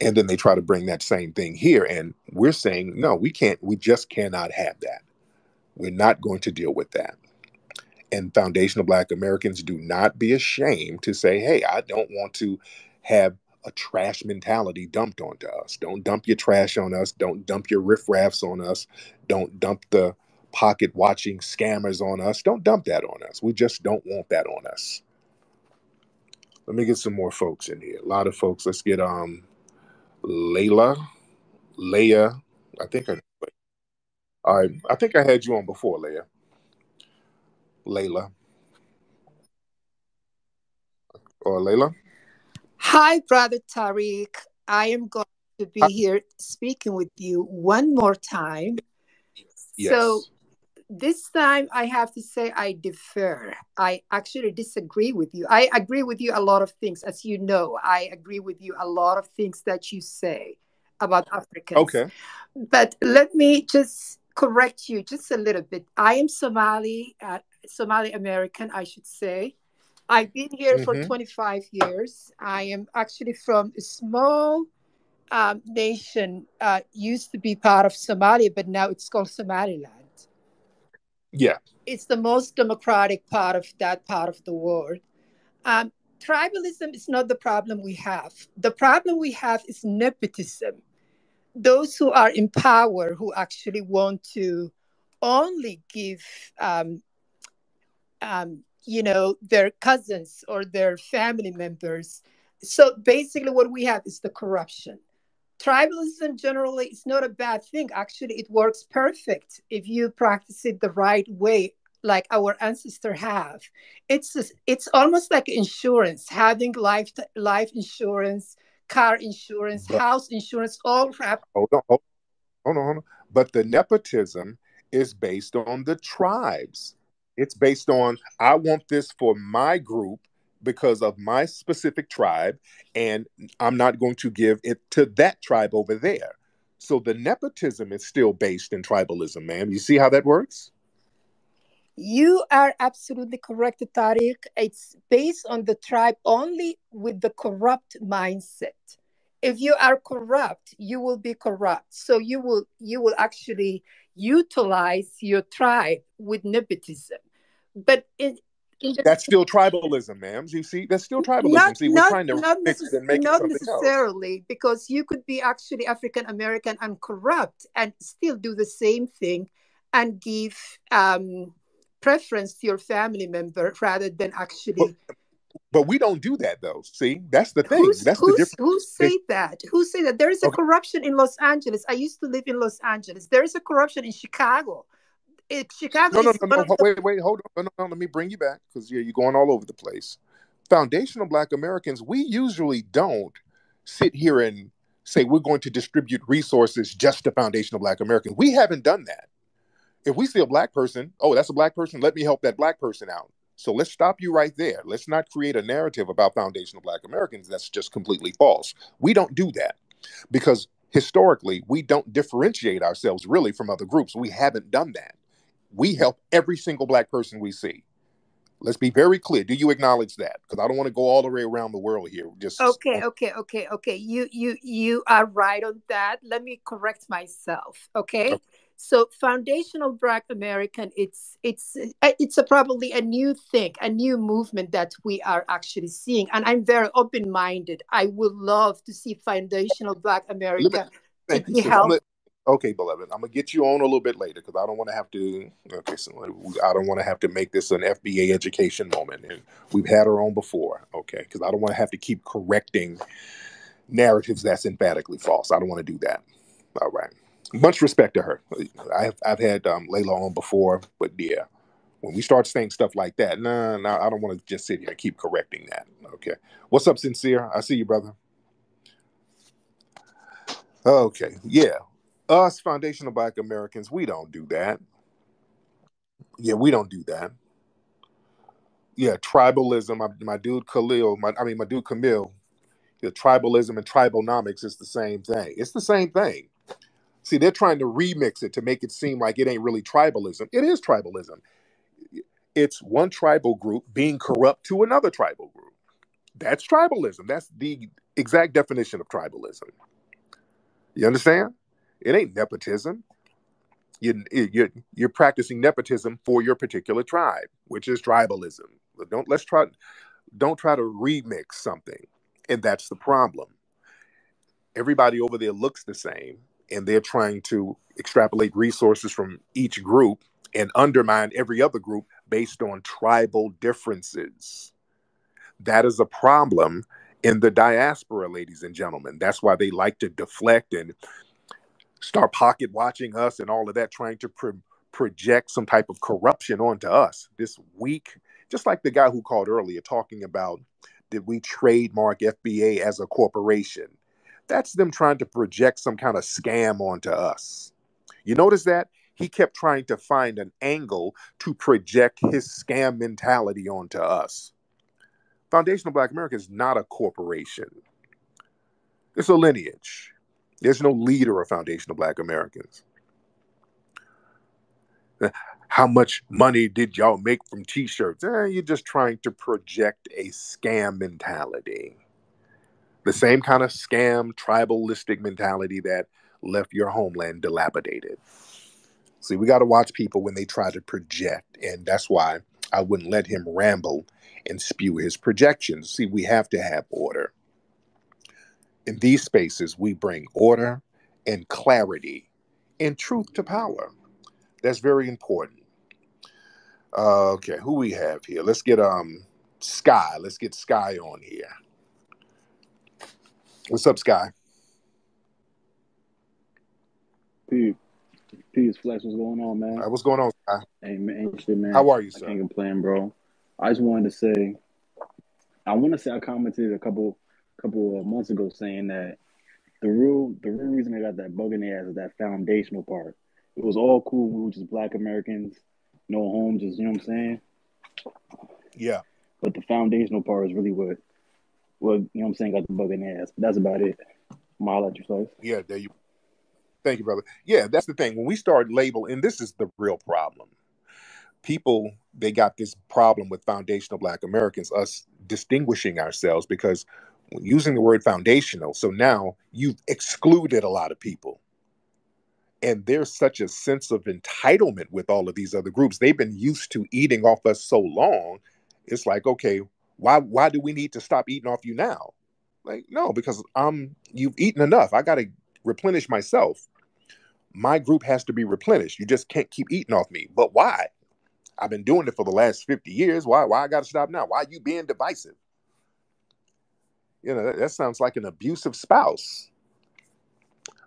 And then they try to bring that same thing here. And we're saying, no, we can't, we just cannot have that. We're not going to deal with that. And foundational Black Americans do not be ashamed to say, hey, I don't want to have a trash mentality dumped onto us. Don't dump your trash on us. Don't dump your riffraffs on us. Don't dump the pocket watching scammers on us. Don't dump that on us. We just don't want that on us. Let me get some more folks in here. A lot of folks. Let's get um Layla, Leia. I think I. All right, I think I had you on before, Leia. Layla or Layla. Hi, Brother Tariq. I am going to be Hi. here speaking with you one more time. Yes. So. This time I have to say I defer. I actually disagree with you. I agree with you a lot of things. As you know, I agree with you a lot of things that you say about Africans. Okay. But let me just correct you just a little bit. I am Somali, uh, Somali American, I should say. I've been here for Mm-hmm. 25 years. I am actually from a small um, nation, uh, used to be part of Somalia, but now it's called Somaliland. Yeah. It's the most democratic part of that part of the world. Um, tribalism is not the problem we have. The problem we have is nepotism. Those who are in power who actually want to only give um, um, you know, their cousins or their family members. So basically, what we have is the corruption. Tribalism generally is not a bad thing. Actually, it works perfect if you practice it the right way, like our ancestors have. It's just- it's almost like insurance, having life life insurance, car insurance, But house insurance, all wrapped. hold on, hold hold on, hold on. But the nepotism is based on the tribes. It's based on I want this for my group because of my specific tribe, and I'm not going to give it to that tribe over there. So the nepotism is still based in tribalism, ma'am. You see how that works? You are absolutely correct, Tariq. It's based on the tribe only with the corrupt mindset. If you are corrupt, you will be corrupt. So you will you will actually utilize your tribe with nepotism. But in, That's still [laughs] tribalism, ma'am. You see, that's still tribalism. not See, we're not trying to not, it necess- and make it not something else. necessarily because you could be actually African American and corrupt and still do the same thing and give um, preference to your family member rather than actually but we don't do that though. See, that's the thing. who's That's the difference. who say It's- that who say that there is a okay. corruption in Los Angeles I used to live in Los Angeles there is a corruption in Chicago it, Chicago No, no, no, no. Wait, wait, hold on. No, no, let me bring you back because yeah, you're going all over the place. Foundational Black Americans, we usually don't sit here and say we're going to distribute resources just to Foundational Black Americans. We haven't done that. If we see a black person, oh, that's a black person, let me help that black person out. So let's stop you right there. Let's not create a narrative about foundational black Americans that's just completely false. We don't do that because historically we don't differentiate ourselves really from other groups. We haven't done that. We help every single black person we see. Let's be very clear. Do you acknowledge that? Because I don't want to go all the way around the world here. Just Okay, okay, okay, okay. You you you are right on that. Let me correct myself. Okay. okay. So foundational Black American, it's it's uh, it's a probably a new thing, a new movement that we are actually seeing, and I'm very open minded. I would love to see foundational Black Let me America to be helped. Okay, beloved. I'm gonna get you on a little bit later because I don't want to have to. Okay, so I don't want to have to make this an FBA education moment, and we've had her on before. Okay, because I don't want to have to keep correcting narratives that's emphatically false. I don't want to do that. All right. Much respect to her. I've I've had um, Layla on before, but yeah, when we start saying stuff like that, nah, nah, I don't want to just sit here and keep correcting that. Okay. What's up, sincere? I see you, brother. Okay. Yeah. Us foundational black Americans, we don't do that. Yeah, we don't do that. Yeah, tribalism. My, my dude Khalil, my I mean my dude Camille, the tribalism and tribalnomics is the same thing. It's the same thing. See, they're trying to remix it to make it seem like it ain't really tribalism. It is tribalism. It's one tribal group being corrupt to another tribal group. That's tribalism. That's the exact definition of tribalism. You understand? It ain't nepotism. You, you're you're practicing nepotism for your particular tribe, which is tribalism. Don't let's try don't try to remix something, and that's the problem. Everybody over there looks the same, and they're trying to extrapolate resources from each group and undermine every other group based on tribal differences. That is a problem in the diaspora, ladies and gentlemen. That's why they like to deflect and start pocket watching us and all of that, trying to pro- project some type of corruption onto us. This week, just like the guy who called earlier talking about did we trademark FBA as a corporation? That's them trying to project some kind of scam onto us. You notice that? He kept trying to find an angle to project his scam mentality onto us. Foundational Black America is not a corporation, it's a lineage. There's no leader of Foundational Black Americans. How much money did y'all make from t shirts? Eh, you're just trying to project a scam mentality. The same kind of scam, tribalistic mentality that left your homeland dilapidated. See, we got to watch people when they try to project, and that's why I wouldn't let him ramble and spew his projections. See, we have to have order. In these spaces, we bring order and clarity and truth to power. That's very important. Uh, okay, who we have here? Let's get um Sky. Let's get Sky on here. What's up, Sky? Peace, peace, Flex. What's going on, man? Uh, what's going on, Sky? Hey, man, shit, man. How are you, I sir? can't complain, bro. I just wanted to say, I want to say I commented a couple, couple of months ago saying that the real, the real reason they got that bug in the ass is that foundational part. It was all cool. We were just Black Americans, no homes, just you know what I'm saying. Yeah. But the foundational part is really what, what you know what I'm saying, got the bug in the ass. But that's about it. My at your Flex. Yeah, there you thank you, brother. Yeah, that's the thing. When we start label, and this is the real problem. People they got this problem with foundational black Americans, us distinguishing ourselves because using the word foundational, so now you've excluded a lot of people. And there's such a sense of entitlement with all of these other groups. They've been used to eating off us so long. It's like, okay, why why do we need to stop eating off you now? Like, no, because um you've eaten enough. I gotta replenish myself. My group has to be replenished. You just can't keep eating off me. But why? I've been doing it for the last 50 years. Why why I gotta stop now? Why are you being divisive? You know, that, that sounds like an abusive spouse.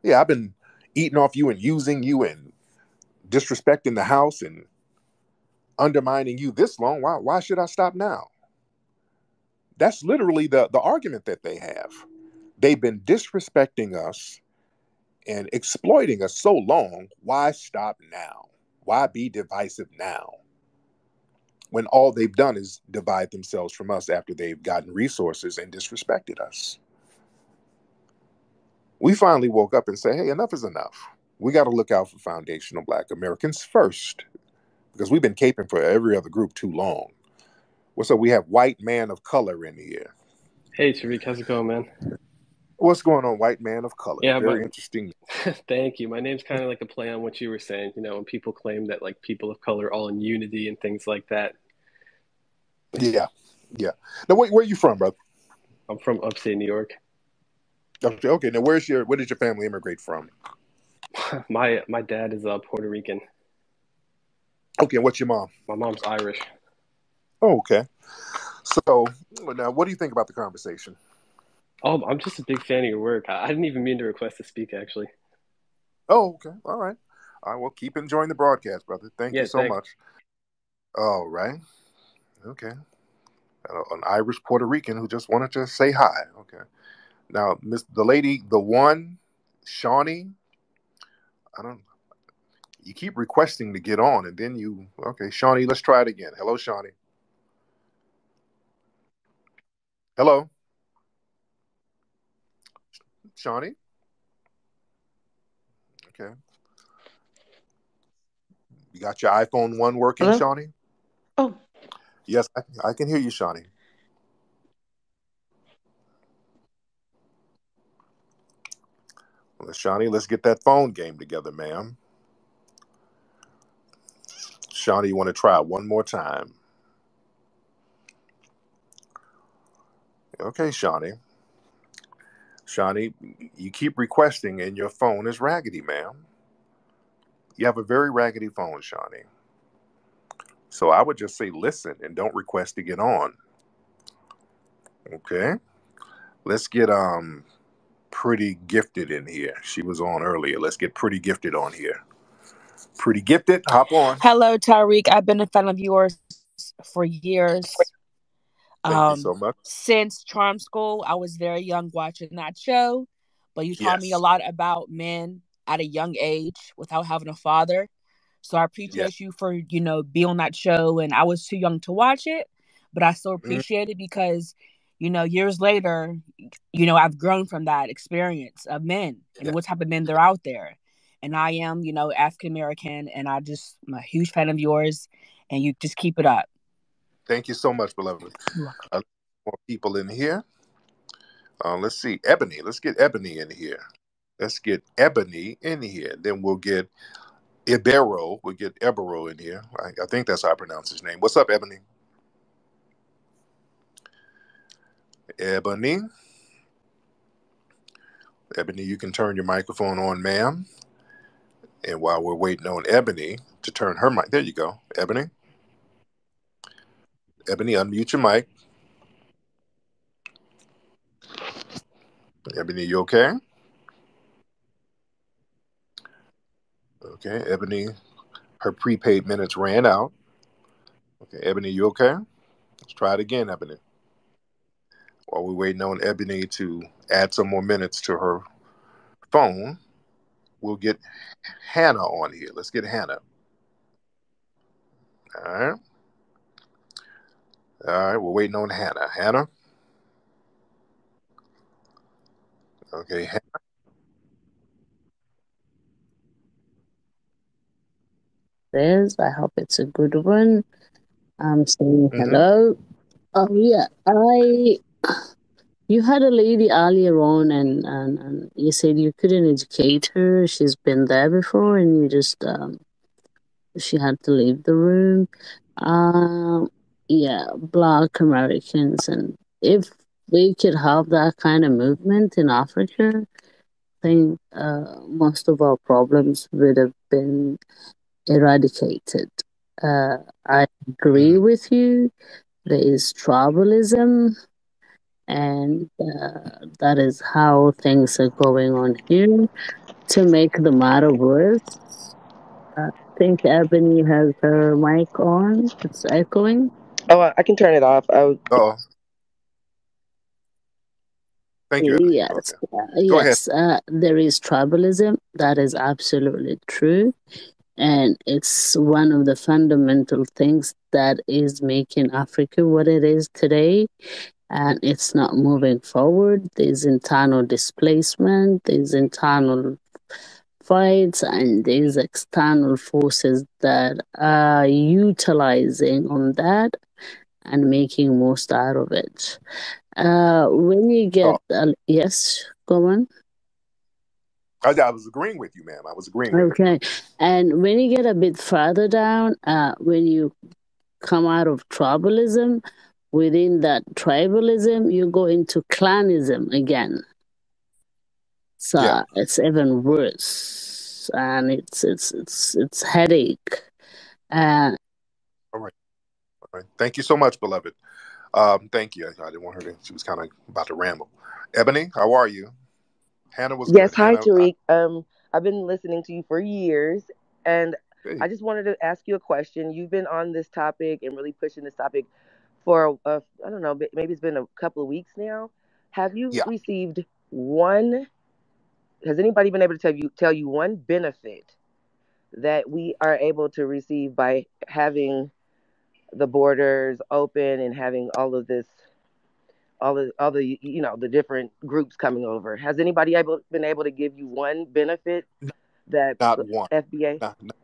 Yeah, I've been eating off you and using you and disrespecting the house and undermining you this long. Why why should I stop now? That's literally the the argument that they have. They've been disrespecting us and exploiting us so long. Why stop now? Why be divisive now? When all they've done is divide themselves from us after they've gotten resources and disrespected us. We finally woke up and say, hey, enough is enough. We got to look out for foundational black Americans first because we've been caping for every other group too long. What's up? We have white man of color in here. Hey Tariq, how's it going, man? What's going on, white man of color? Yeah, Very but interesting. [laughs] thank you. My name's kind of like a play on what you were saying. You know, when people claim that like people of color all in unity and things like that. Yeah, yeah. Now, where, where are you from, brother? I'm from upstate New York. Okay, okay. Now, where's your where did your family immigrate from? [laughs] My my dad is uh, Puerto Rican. Okay, what's your mom? My mom's Irish. Oh, okay. So now, what do you think about the conversation? Oh, I'm just a big fan of your work. I, I didn't even mean to request to speak, actually. Oh, okay. All right. All right. Well, keep enjoying the broadcast, brother. Thank Yeah, you so thanks. much. All right. Okay. An Irish Puerto Rican who just wanted to say hi. Okay. Now, Miss the lady, the one, Shawnee. I don't. You keep requesting to get on, and then you. Okay, Shawnee. Let's try it again. Hello, Shawnee. Hello, Shawnee. Okay. You got your iPhone one working, Hello? Shawnee? Oh, Yes, I, I can hear you, Shawnee. Well, Shawnee, let's get that phone game together, ma'am. Shawnee, you want to try one more time? Okay, Shawnee. Shawnee, you keep requesting, and your phone is raggedy, ma'am. You have a very raggedy phone, Shawnee. So I would just say listen and don't request to get on. Okay. Let's get um pretty gifted in here. She was on earlier. Let's get pretty gifted on here. Pretty gifted, hop on. Hello, Tariq. I've been a fan of yours for years. Thank you Um, so much. since Charm School, I was very young watching that show, but you taught me a lot about men at a young age without having a father. So I Yes. appreciate you for, you know, being on that show. And I was too young to watch it, but I still Mhm. appreciate it because, you know, years later, you know, I've grown from that experience of men Yeah. and what type of men they're out there. And I am, you know, African American, and I just, I'm a huge fan of yours, and you just keep it up. Thank you so much, beloved. Uh, more people in here. Uh, let's see. Ebony. Let's get Ebony in here. Let's get Ebony in here. Then we'll get Ibero. We'll get Ebero in here. I, I think that's how I pronounce his name. What's up, Ebony? Ebony. Ebony, you can turn your microphone on, ma'am. And while we're waiting on Ebony to turn her mic, there you go, Ebony. Ebony, unmute your mic. Ebony, you okay? Okay, Ebony, her prepaid minutes ran out. Okay, Ebony, you okay? Let's try it again, Ebony. While we're waiting on Ebony to add some more minutes to her phone, we'll get Hannah on here. Let's get Hannah. All right. All right, we're waiting on Hannah. Hannah? Okay, Han- Liz. I hope it's a good one. I'm saying mhm. hello. Oh yeah, I. You had a lady earlier on, and, and and you said you couldn't educate her. She's been there before, and you just um, she had to leave the room. Um, yeah, Black Americans, and if we could have that kind of movement in Africa, I think uh, most of our problems would have been eradicated. Uh, I agree Mhm. with you. There is tribalism, and uh, that is how things are going on here. To make the matter worse, I think Ebony has her mic on. It's echoing. Oh, I I can turn it off. I, Oh, thank you, Ebony. Yes, Okay, uh, go ahead. yes, uh, there is tribalism. That is absolutely true. And it's one of the fundamental things that is making Africa what it is today. And it's not moving forward. There's internal displacement, there's internal fights, and there's external forces that are utilizing on that and making most out of it. Uh, when you get, Oh, uh, yes, go on. I, I was agreeing with you, ma'am. I was agreeing with you. Okay. And when you get a bit further down, uh, when you come out of tribalism, within that tribalism, you go into clanism again. So Yeah. it's even worse, and it's it's it's it's headache. Uh. All right. Thank you so much, beloved. Um, thank you. I, I didn't want her to. She was kind of about to ramble. Ebony, how are you? Hannah was yes, hi Hannah, I, Tariq. Um, I've been listening to you for years, and hey, I just wanted to ask you a question. You've been on this topic and really pushing this topic for uh, I don't know, maybe it's been a couple of weeks now. Have you yeah. received one? Has anybody been able to tell you tell you one benefit that we are able to receive by having the borders open and having all of this all the all the you know the different groups coming over has anybody able been able to give you one benefit that Not the one. fba Not, not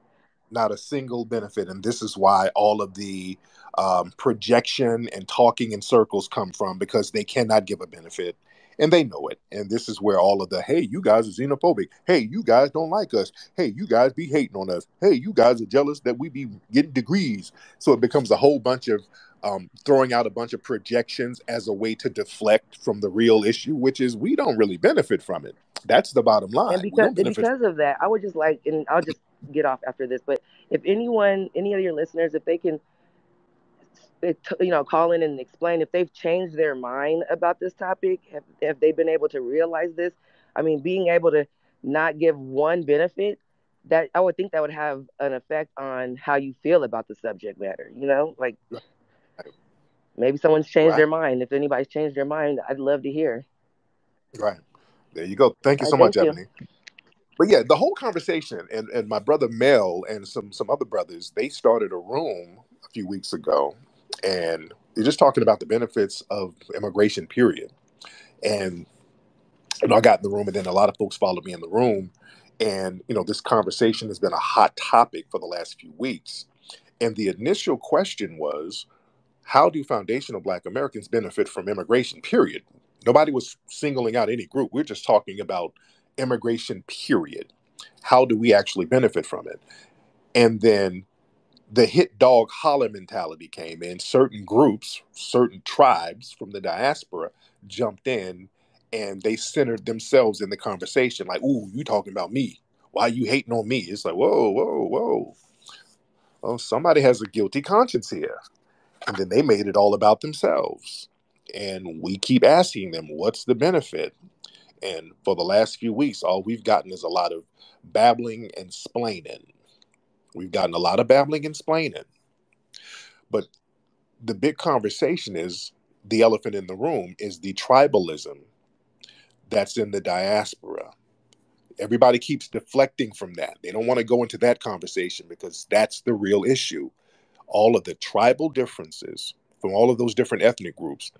not a single benefit, and this is why all of the um, projection and talking in circles come from because they cannot give a benefit. And they know it. And this is where all of the, hey, you guys are xenophobic. Hey, you guys don't like us. Hey, you guys be hating on us. Hey, you guys are jealous that we be getting degrees. So it becomes a whole bunch of um, throwing out a bunch of projections as a way to deflect from the real issue, which is we don't really benefit from it. That's the bottom line. and because and because of that i would just like and i'll just get off after this but if anyone any of your listeners if they can it, you know, call in and explain if they've changed their mind about this topic. Have, have they been able to realize this? I mean, being able to not give one benefit, that I would think that would have an effect on how you feel about the subject matter. You know, like maybe someone's changed Right. their mind. If anybody's changed their mind, I'd love to hear. Right. There you go. Thank you so much, you. Ebony. But yeah, the whole conversation and, and my brother Mel and some some other brothers, they started a room a few weeks ago and they're just talking about the benefits of immigration, period. And you know, I got in the room and then a lot of folks followed me in the room. And you know, this conversation has been a hot topic for the last few weeks. And the initial question was, how do foundational black Americans benefit from immigration, period? Nobody was singling out any group. We're just talking about immigration, period. How do we actually benefit from it? And then the hit dog holler mentality came in. Certain groups, certain tribes from the diaspora jumped in and they centered themselves in the conversation. Like, ooh, you talking about me. Why you hating on me? It's like, whoa, whoa, whoa. Oh, somebody has a guilty conscience here. And then they made it all about themselves. And we keep asking them, what's the benefit? And for the last few weeks, all we've gotten is a lot of babbling and splaining. We've gotten a lot of babbling and splaining. But the big conversation is the elephant in the room is the tribalism that's in the diaspora. Everybody keeps deflecting from that. They don't want to go into that conversation because that's the real issue. All of the tribal differences from all of those different ethnic groups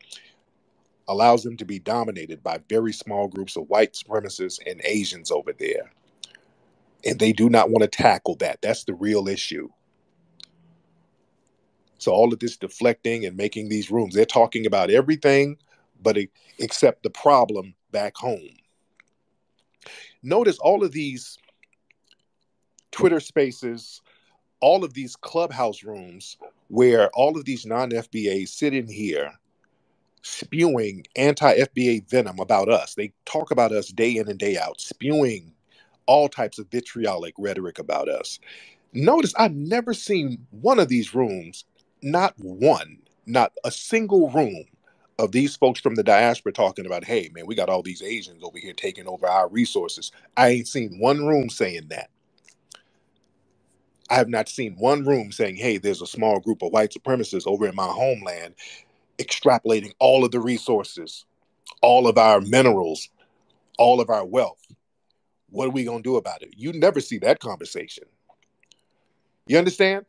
allows them to be dominated by very small groups of white supremacists and Asians over there. And they do not want to tackle that. That's the real issue. So all of this deflecting and making these rooms, they're talking about everything but except the problem back home. Notice all of these Twitter spaces, all of these clubhouse rooms where all of these non-FBAs sit in here spewing anti-FBA venom about us. They talk about us day in and day out, spewing all types of vitriolic rhetoric about us. Notice I've never seen one of these rooms, not one, not a single room of these folks from the diaspora talking about, hey, man, we got all these Asians over here taking over our resources. I ain't seen one room saying that. I have not seen one room saying, hey, there's a small group of white supremacists over in my homeland extrapolating all of the resources, all of our minerals, all of our wealth. What are we going to do about it? You never see that conversation. You understand?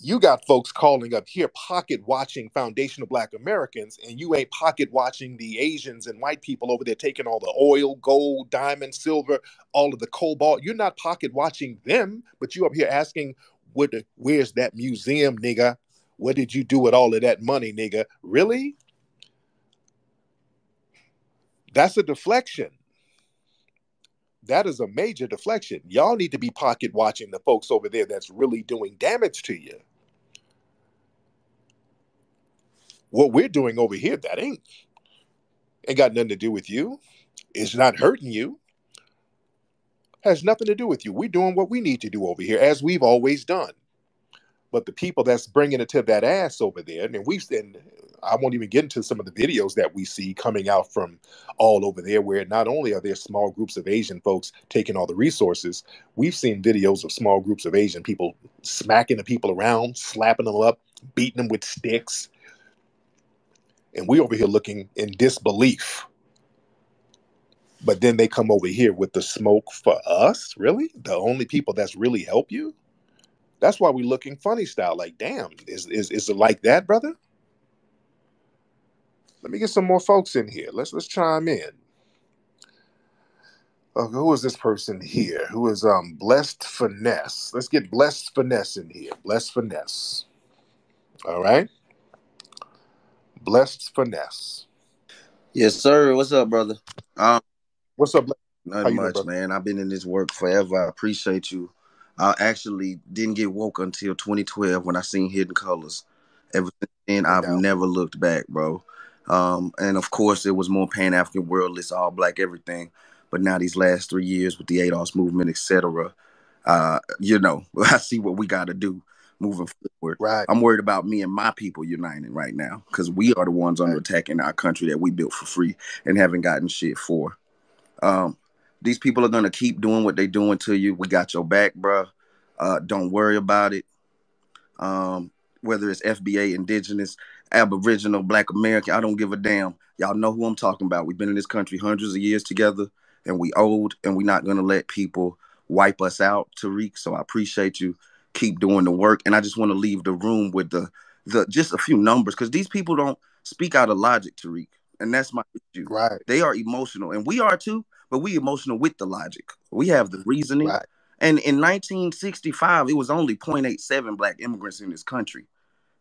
You got folks calling up here, pocket watching foundational black Americans, and you ain't pocket watching the Asians and white people over there taking all the oil, gold, diamond, silver, all of the cobalt. You're not pocket watching them, but you up here asking, the, where's that museum, nigga? What did you do with all of that money, nigga? Really? That's a deflection. That is a major deflection. Y'all need to be pocket watching the folks over there that's really doing damage to you. What we're doing over here, that ain't ain't got nothing to do with you. It's not hurting you. Has nothing to do with you. We're doing what we need to do over here, as we've always done. But the people that's bringing it to that ass over there, and we've and I won't even get into some of the videos that we see coming out from all over there, where not only are there small groups of Asian folks taking all the resources, we've seen videos of small groups of Asian people smacking the people around, slapping them up, beating them with sticks, and we over here looking in disbelief. But then they come over here with the smoke for us, really? The only people that's really help you? That's why we looking funny style. Like, damn, is is is it like that, brother? Let me get some more folks in here. Let's let's chime in. Uh, who is this person here? Who is um blessed finesse? Let's get blessed finesse in here. Blessed finesse. All right, blessed finesse. Yes, sir. What's up, brother? Um, What's up? Ble- How nothing doing, much, man. I've been in this work forever. I appreciate you. I actually didn't get woke until 2012 when I seen Hidden Colors. Ever since then, I've doubt. never looked back, bro. Um, and of course, it was more Pan African worldless, all black everything. But now these last three years with the ADOS movement, etc., uh, you know, [laughs] I see what we got to do. moving forward. Right. I'm worried about me and my people uniting right now because we are the ones under attack in our country that we built for free and haven't gotten shit for. Um, these people are gonna keep doing what they're doing to you. We got your back, bruh. Uh, don't worry about it. Um, whether it's FBA, Indigenous, Aboriginal, Black American, I don't give a damn. Y'all know who I'm talking about. We've been in this country hundreds of years together, and we old, and we're not gonna let people wipe us out, Tariq. So I appreciate you. Keep doing the work, and I just want to leave the room with the the just a few numbers because these people don't speak out of logic, Tariq, and that's my issue. Right. They are emotional, and we are too, but we emotional with the logic. We have the reasoning. Right. And in 1965, it was only 0.87 black immigrants in this country.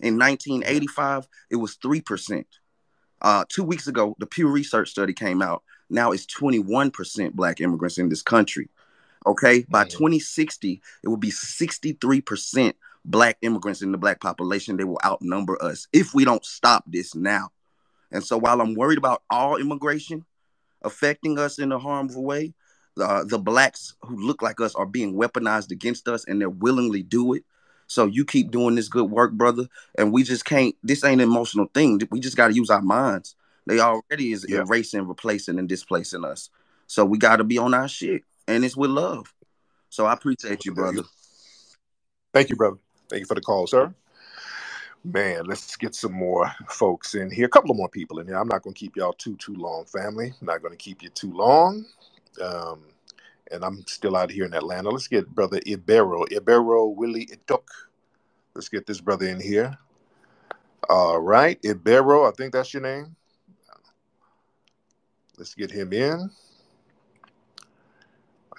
In 1985, it was 3%. Uh, two weeks ago, the Pew Research study came out. Now it's 21% black immigrants in this country. Okay. By 2060, it will be 63% black immigrants in the black population. They will outnumber us if we don't stop this now. And so while I'm worried about all immigration affecting us in a harmful way, uh, the blacks who look like us are being weaponized against us and they're willingly do it. So you keep doing this good work, brother. And we just can't, this ain't an emotional thing. We just got to use our minds. They already is Yeah. erasing, replacing, and displacing us. So we got to be on our shit. And it's with love. So I appreciate you, brother. Thank you, brother. Thank you for the call, sir. Man, let's get some more folks in here. A couple of more people in here. I'm not going to keep y'all too too long, family. I'm not going to keep you too long. Um, and I'm still out here in Atlanta. Let's get brother Ibero, Ibero Willie Itok. Let's get this brother in here. All right, Ibero, I think that's your name. Let's get him in.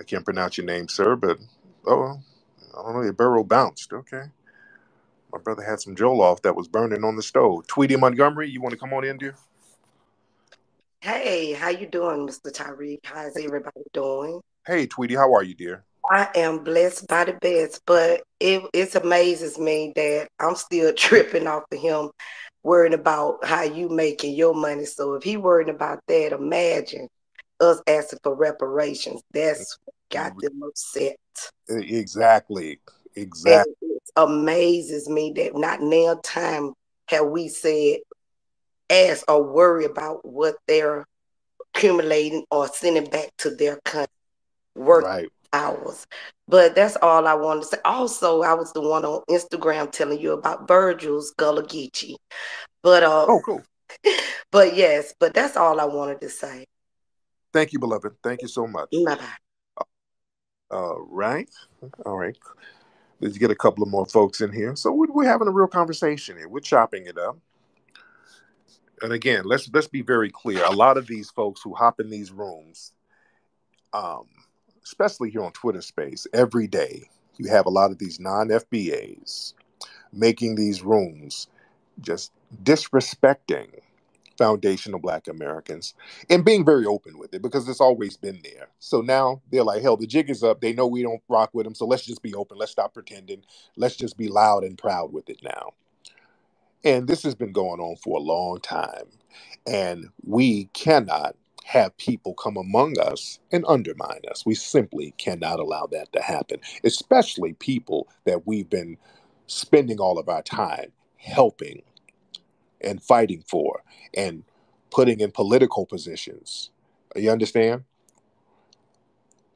I can't pronounce your name, sir, but oh, I don't know. Ibero bounced. Okay. My brother had some jollof that was burning on the stove. Tweety Montgomery, you want to come on in, dear? Hey, how you doing, Mr. Tariq? How's everybody doing? Hey, Tweety, how are you, dear? I am blessed by the best, but it it amazes me that I'm still [laughs] tripping off of him worrying about how you making your money. So if he worrying about that, imagine us asking for reparations. That's what got them upset. Exactly. Exactly. Amazes me that not now time have we said ask or worry about what they're accumulating or sending back to their country work Right. hours. But that's all I wanted to say. Also, I was the one on Instagram telling you about Virgil's Gullah Geechee. But uh Oh, cool. [laughs] but yes, but that's all I wanted to say. Thank you, beloved. Thank you so much. Bye bye. All right. All right. Let's get a couple of more folks in here. So we're, we're having a real conversation here. We're chopping it up. And again, let's let's be very clear. A lot of these folks who hop in these rooms, um, especially here on Twitter Space, every day you have a lot of these non-FBAs making these rooms just disrespecting foundational Black Americans and being very open with it because it's always been there. So now they're like, hell, the jig is up. They know we don't rock with them, so let's just be open. Let's stop pretending. Let's just be loud and proud with it now. And this has been going on for a long time. And we cannot have people come among us and undermine us. We simply cannot allow that to happen, especially people that we've been spending all of our time helping and fighting for and putting in political positions. You understand?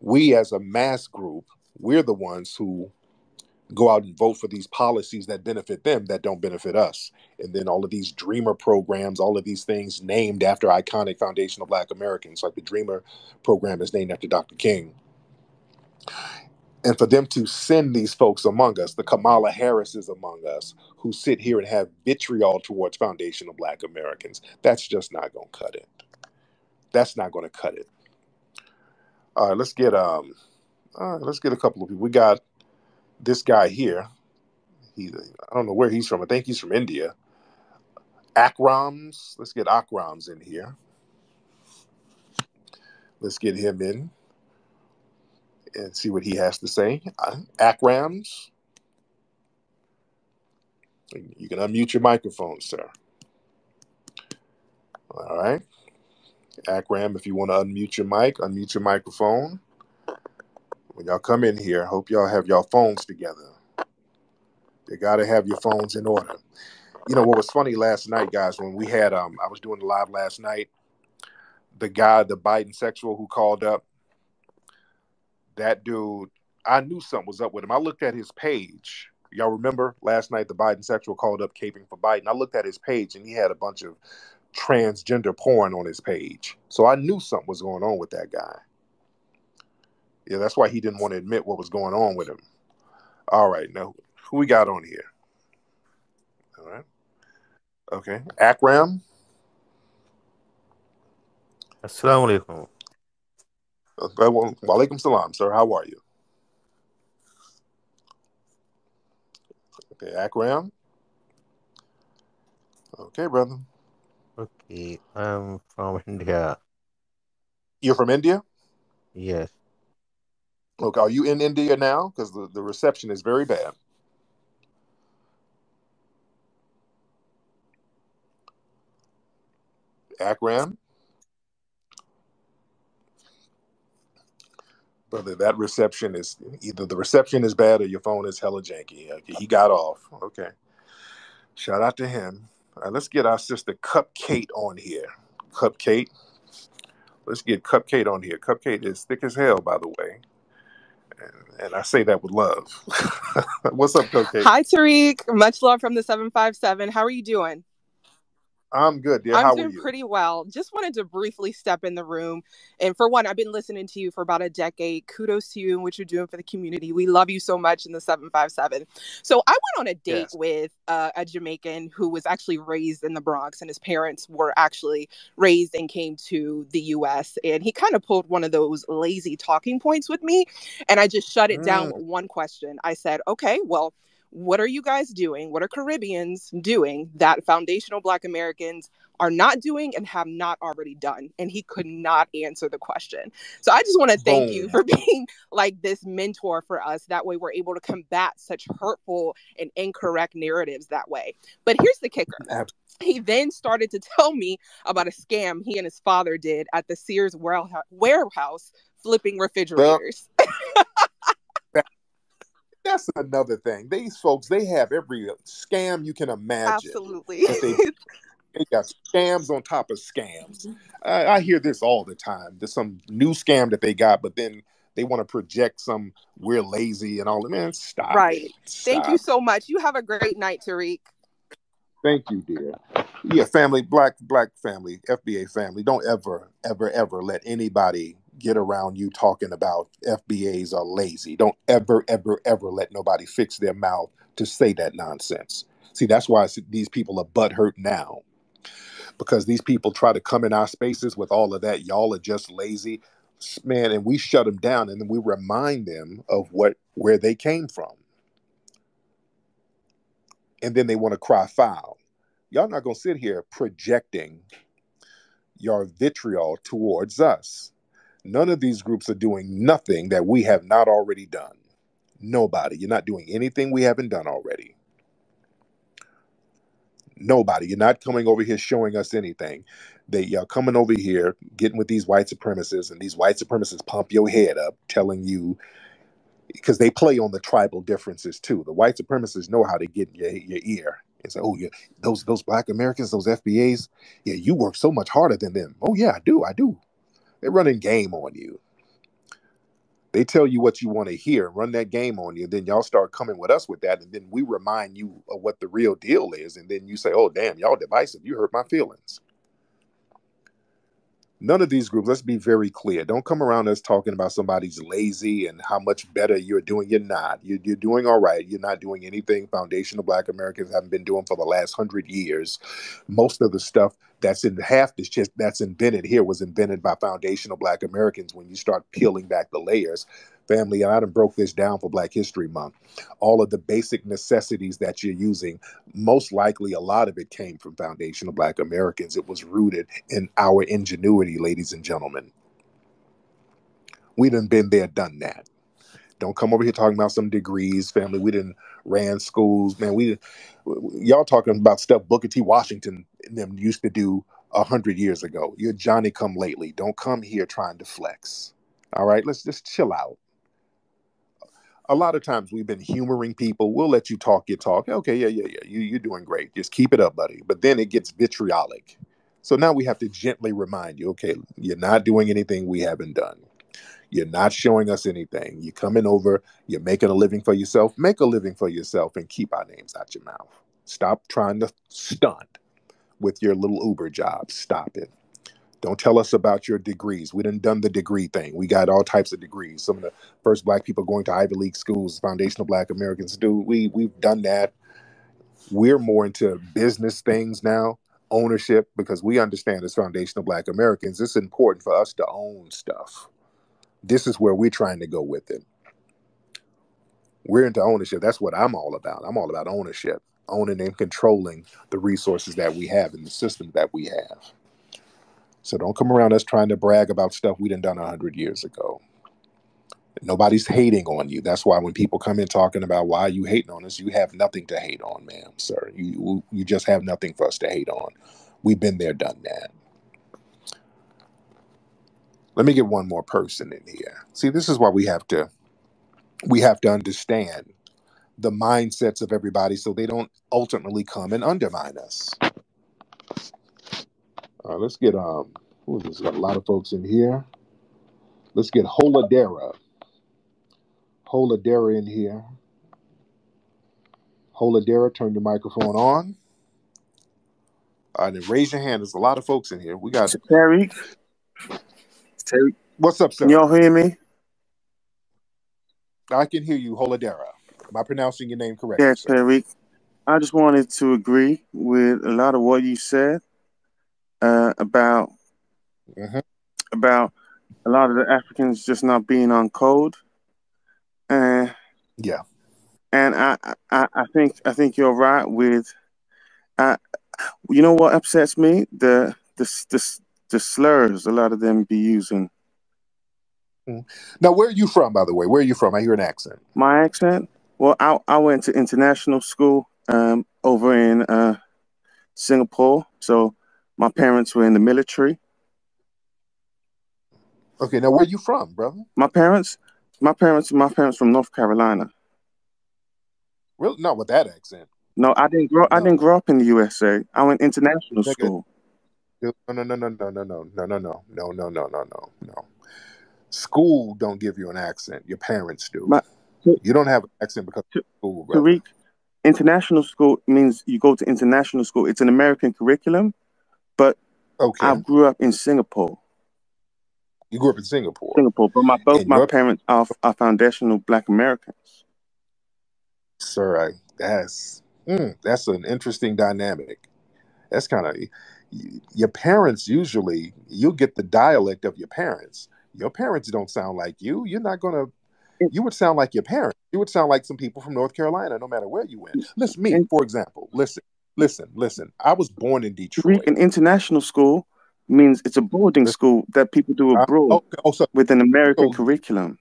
We, as a mass group, we're the ones who go out and vote for these policies that benefit them that don't benefit us. And then all of these dreamer programs, all of these things named after iconic foundational black Americans, like the Dreamer program is named after Dr. King. And for them to send these folks among us, the Kamala Harrises among us, who sit here and have vitriol towards foundational black Americans, that's just not going to cut it. That's not going to cut it. All right, let's get um, all right, let's get a couple of people. We got this guy here. He, I don't know where he's from. I think he's from India. Akrams. Let's get Akrams in here. Let's get him in and see what he has to say. Uh, Akrams. You can unmute your microphone, sir. All right. Akram, if you want to unmute your mic, unmute your microphone. When y'all come in here, hope y'all have y'all phones together. You got to have your phones in order. You know what was funny last night, guys, when we had um I was doing the live last night, the guy, the Biden sexual who called up, that dude, I knew something was up with him. I looked at his page. Y'all remember last night the Biden sexual called up caping for Biden. I looked at his page and he had a bunch of transgender porn on his page. So I knew something was going on with that guy. Yeah, that's why he didn't want to admit what was going on with him. All right, now who we got on here? All right. Okay. Akram. Assalamu alaikum. Walaikum salam, sir. How are you? Okay, Akram. Okay, brother. Okay, I'm from India. You're from India? Yes. Okay, are you in India now? Because the, the reception is very bad. Akram, brother, that reception is either the reception is bad or your phone is hella janky. Okay, he got off. Okay. Shout out to him. All right, let's get our sister Cupcake on here. Cupcake. Let's get Cupcake on here. Cupcake is thick as hell, by the way. And, and I say that with love. [laughs] What's up, Cupcake? Hi, Tariq. Much love from the 757. How are you doing? I'm good, dear. I'm How doing you? pretty well. Just wanted to briefly step in the room. And for one, I've been listening to you for about a decade. Kudos to you and what you're doing for the community. We love you so much in the 757. So I went on a date Yes. with uh, a Jamaican who was actually raised in the Bronx, and his parents were actually raised and came to the US. And he kind of pulled one of those lazy talking points with me. And I just shut it down Mm. with one question. I said, okay, well, what are you guys doing? What are Caribbeans doing that foundational Black Americans are not doing and have not already done? And he could not answer the question. So I just want to thank you for [laughs] being like this mentor for us. That way we're able to combat such hurtful and incorrect narratives that way. But here's the kicker. Ab- He then started to tell me about a scam he and his father did at the Sears warehouse flipping refrigerators. that, [laughs] that's another thing. These folks, they have every scam you can imagine Absolutely. they [laughs] they got scams on top of scams. Mm-hmm. I, I hear this all the time. There's some new scam that they got, but then they want to project some we're lazy and all. that. Man, stop Right. it. Thank you so much. You have a great night, Tariq. Thank you, dear. Yeah, family, black black family, FBA family. Don't ever, ever, ever let anybody get around you talking about FBAs are lazy. Don't ever, ever, ever let nobody fix their mouth to say that nonsense. See, that's why these people are butthurt now because these people try to come in our spaces with all of that. Y'all are just lazy, man, and we shut them down, and then we remind them of what where they came from, and then they want to cry foul. Y'all not gonna sit here projecting your vitriol towards us. None of these groups are doing nothing that we have not already done. Nobody. You're not doing anything we haven't done already. Nobody. You're not coming over here showing us anything. They y'all coming over here, getting with these white supremacists, and these white supremacists pump your head up, telling you because they play on the tribal differences too. The white supremacists know how to get your, your ear and say, "Oh, yeah, those those black Americans, those FBAs, yeah, you work so much harder than them." Oh yeah, I do, I do. They're running game on you. They tell you what you want to hear, run that game on you. Then y'all start coming with us with that, and then we remind you of what the real deal is, and then you say, "Oh, damn, y'all divisive. You hurt my feelings." None of these groups, let's be very clear. Don't come around us talking about somebody's lazy and how much better you're doing. You're not. You're, you're doing all right. You're not doing anything foundational Black Americans haven't been doing for the last hundred years. Most of the stuff that's in half this just that's invented here was invented by foundational Black Americans. When you start peeling back the layers, family, and I done broke this down for Black History Month. All of the basic necessities that you're using, most likely a lot of it came from foundational Black Americans. It was rooted in our ingenuity, ladies and gentlemen. We done been there, done that. Don't come over here talking about some degrees, family. We didn't ran schools, man. We y'all talking about stuff Booker T. Washington and them used to do a hundred years ago. You're Johnny come lately. Don't come here trying to flex. All right, let's just chill out. A lot of times we've been humoring people. We'll let you talk your talk. Okay, yeah, yeah, yeah. You, you're doing great. Just keep it up, buddy. But then it gets vitriolic. So now we have to gently remind you okay, you're not doing anything we haven't done. You're not showing us anything. You're coming over, you're making a living for yourself. Make a living for yourself and keep our names out your mouth. Stop trying to stunt with your little Uber job. Stop it. Don't tell us about your degrees. We done done the degree thing. We got all types of degrees. Some of the first black people going to Ivy League schools, foundational black Americans do. We we've done that. We're more into business things now, ownership, because we understand as foundational black Americans, it's important for us to own stuff. This is where we're trying to go with it. We're into ownership. That's what I'm all about. I'm all about ownership, owning and controlling the resources that we have and the system that we have. So don't come around us trying to brag about stuff we done done hundred years ago. Nobody's hating on you. That's why when people come in talking about why you hating on us, you have nothing to hate on, ma'am, sir. You you just have nothing for us to hate on. We've been there, done that. Let me get one more person in here. See, this is why we have to we have to understand the mindsets of everybody so they don't ultimately come and undermine us. All right, let's get um who is this? Got a lot of folks in here. Let's get Holadera. Holadera in here. Holadera, turn your microphone on. All right, and raise your hand. There's a lot of folks in here. We got Terry. Terry. what's up, sir? y'all hear me? I can hear you, Holadera. Am I pronouncing your name correctly, Yes, sir? Terry. I just wanted to agree with a lot of what you said uh, about Mhm. about a lot of the Africans just not being on code, and Yeah. and I, I I think I think you're right with. Uh, you know what upsets me? The the the the slurs a lot of them be using. Mm. Now, where are you from, by the way? Where are you from? I hear an accent. My accent? Well, I I went to international school um over in uh Singapore, so my parents were in the military. Okay, now where are you from, brother? My parents, my parents, my parents from North Carolina. Really? Not with that accent. No, I didn't grow. I didn't grow up in the USA. I went international Nigga, school. no, no, no, no, no, no, no, no, no, no, no, no, no, no, no, no. School don't give you an accent. Your parents do. My You don't have an accent because of school, brother. Tariq, international school means you go to international school. It's an American curriculum, Okay. I grew up in Singapore. You grew up in Singapore. Singapore, but my both And my parents are, are foundational Black Americans. sir, I, that's mm, that's an interesting dynamic. That's kind of your parents usually you get the dialect of your parents. Your parents don't sound like you. You're not gonna you would sound like your parents. You would sound like some people from North Carolina, no matter where you went. Listen, me, for example. Listen, listen, listen. I was born in Detroit. an international school means it's a boarding Listen, school that people do I, abroad oh, oh, so with an American so curriculum.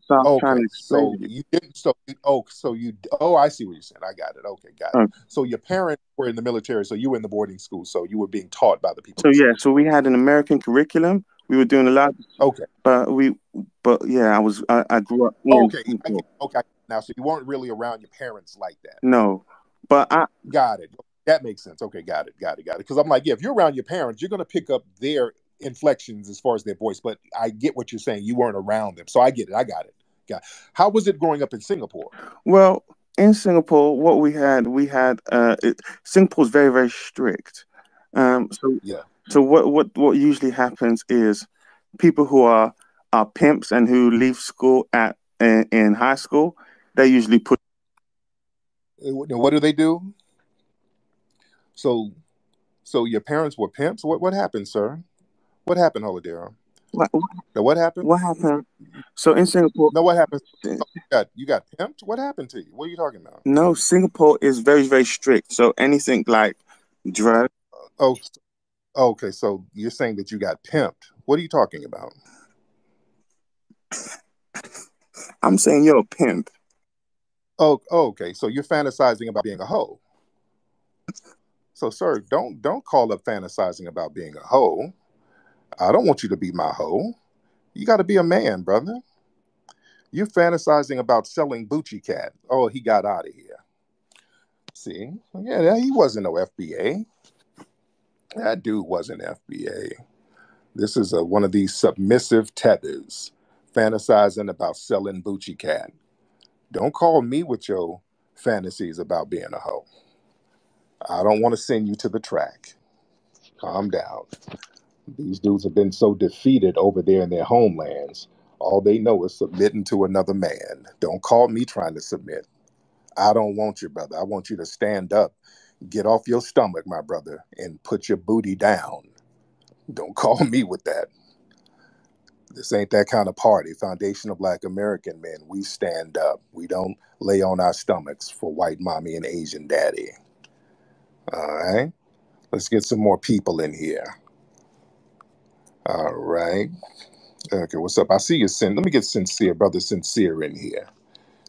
So I'm trying Okay, to so you. didn't. So oh, so you. Oh, I see what you're saying. I got it. Okay, got it. Uh, So your parents were in the military, so you were in the boarding school, so you were being taught by the people so yeah, so we had an American curriculum. We were doing a lot, Okay, but we, but yeah, I was I, I grew up okay, I Singapore. get, okay. Now, so you weren't really around your parents like that. No, but I Got it. That makes sense. Okay, got it, got it, got it. Because I'm like, yeah, if you're around your parents, you're gonna pick up their inflections as far as their voice. But I get what you're saying. You weren't around them, so I get it. I got it. Got. It. How was it growing up in Singapore? well in Singapore, what we had, we had uh, it, Singapore's very very strict. Um, so Yeah. so what what what usually happens is people who are are pimps and who leave school at in, in high school, they usually put what do they do? So, so your parents were pimps. What what happened, sir? What happened, Holadero? what what Now, what happened? what happened. So in Singapore, No, what happened? Oh, you got you got pimped. What happened to you? What are you talking about? no, Singapore is very very strict. So anything like drug. Oh, okay. So you're saying that you got pimped. What are you talking about? I'm saying you're a pimp. Oh, oh, okay. So you're fantasizing about being a hoe. So, sir, don't don't call up fantasizing about being a hoe. I don't want you to be my hoe. You got to be a man, brother. You're fantasizing about selling Bucci Cat. Oh, he got out of here. See? Yeah, he wasn't no FBA. That dude wasn't FBA. This is a, one of these submissive tethers fantasizing about selling Bucci Cat. Don't call me with your fantasies about being a hoe. I don't want to send you to the track. Calm down. These dudes have been so defeated over there in their homelands. All they know is submitting to another man. Don't call me trying to submit. I don't want you, brother. I want you to stand up, get off your stomach, my brother, and put your booty down. Don't call me with that. This ain't that kind of party. Foundation of Black American men, we stand up. We don't lay on our stomachs for white mommy and Asian daddy. All right? Let's get some more people in here. All right. Okay, what's up? I see you, Sin. Let me get Sincere, Brother Sincere in here.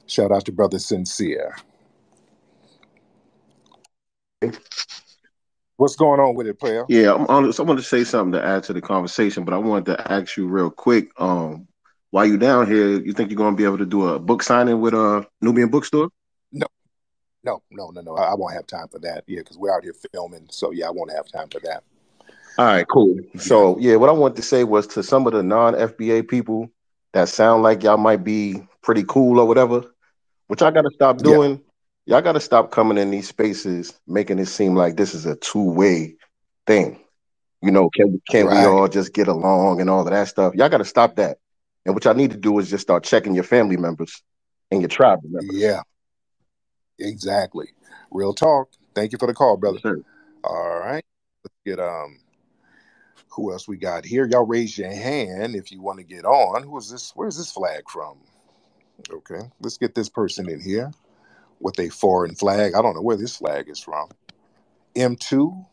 Shout out to Brother Sincere. What's going on with it, player? Yeah, I'm on, so I wanted to say something to add to the conversation, but I wanted to ask you real quick. Um, while you down here, you think you're gonna be able to do a book signing with a Nubian bookstore? No, no, no, no, no. I, I won't have time for that. Yeah, because we're out here filming. So yeah, I won't have time for that. All right, cool. So yeah, what I wanted to say was to some of the non-FBA people that sound like y'all might be pretty cool or whatever, which I gotta stop Yeah. Y'all gotta stop coming in these spaces making it seem like this is a two-way thing. You know, can can we all just get along and all of that stuff? Y'all gotta stop that. And what y'all need to do is just start checking your family members and your tribe members. Yeah, exactly. Real talk. Thank you for the call, brother. Sir. All right. Let's get um who else we got here? Y'all raise your hand if you want to get on. Who is this? Where's this flag from? Okay, let's get this person in here with a foreign flag. I don't know where this flag is from. M2.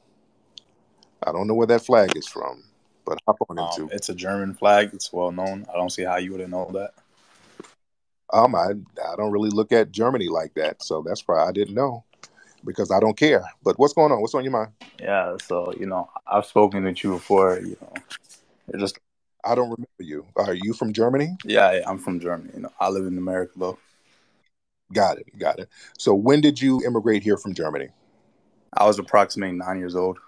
I don't know where that flag is from, but hop on Um, M2. it's a German flag. It's well known. I don't see how you wouldn't know that. Um, I I don't really look at Germany like that, so that's why I didn't know because I don't care. But what's going on? What's on your mind? Yeah. So you know, I've spoken with you before. You know, you're just I don't remember you. Are you from Germany? yeah. I'm from Germany. You know, I live in America though. Got it. Got it. So when did you immigrate here from Germany? I was approximately nine years old.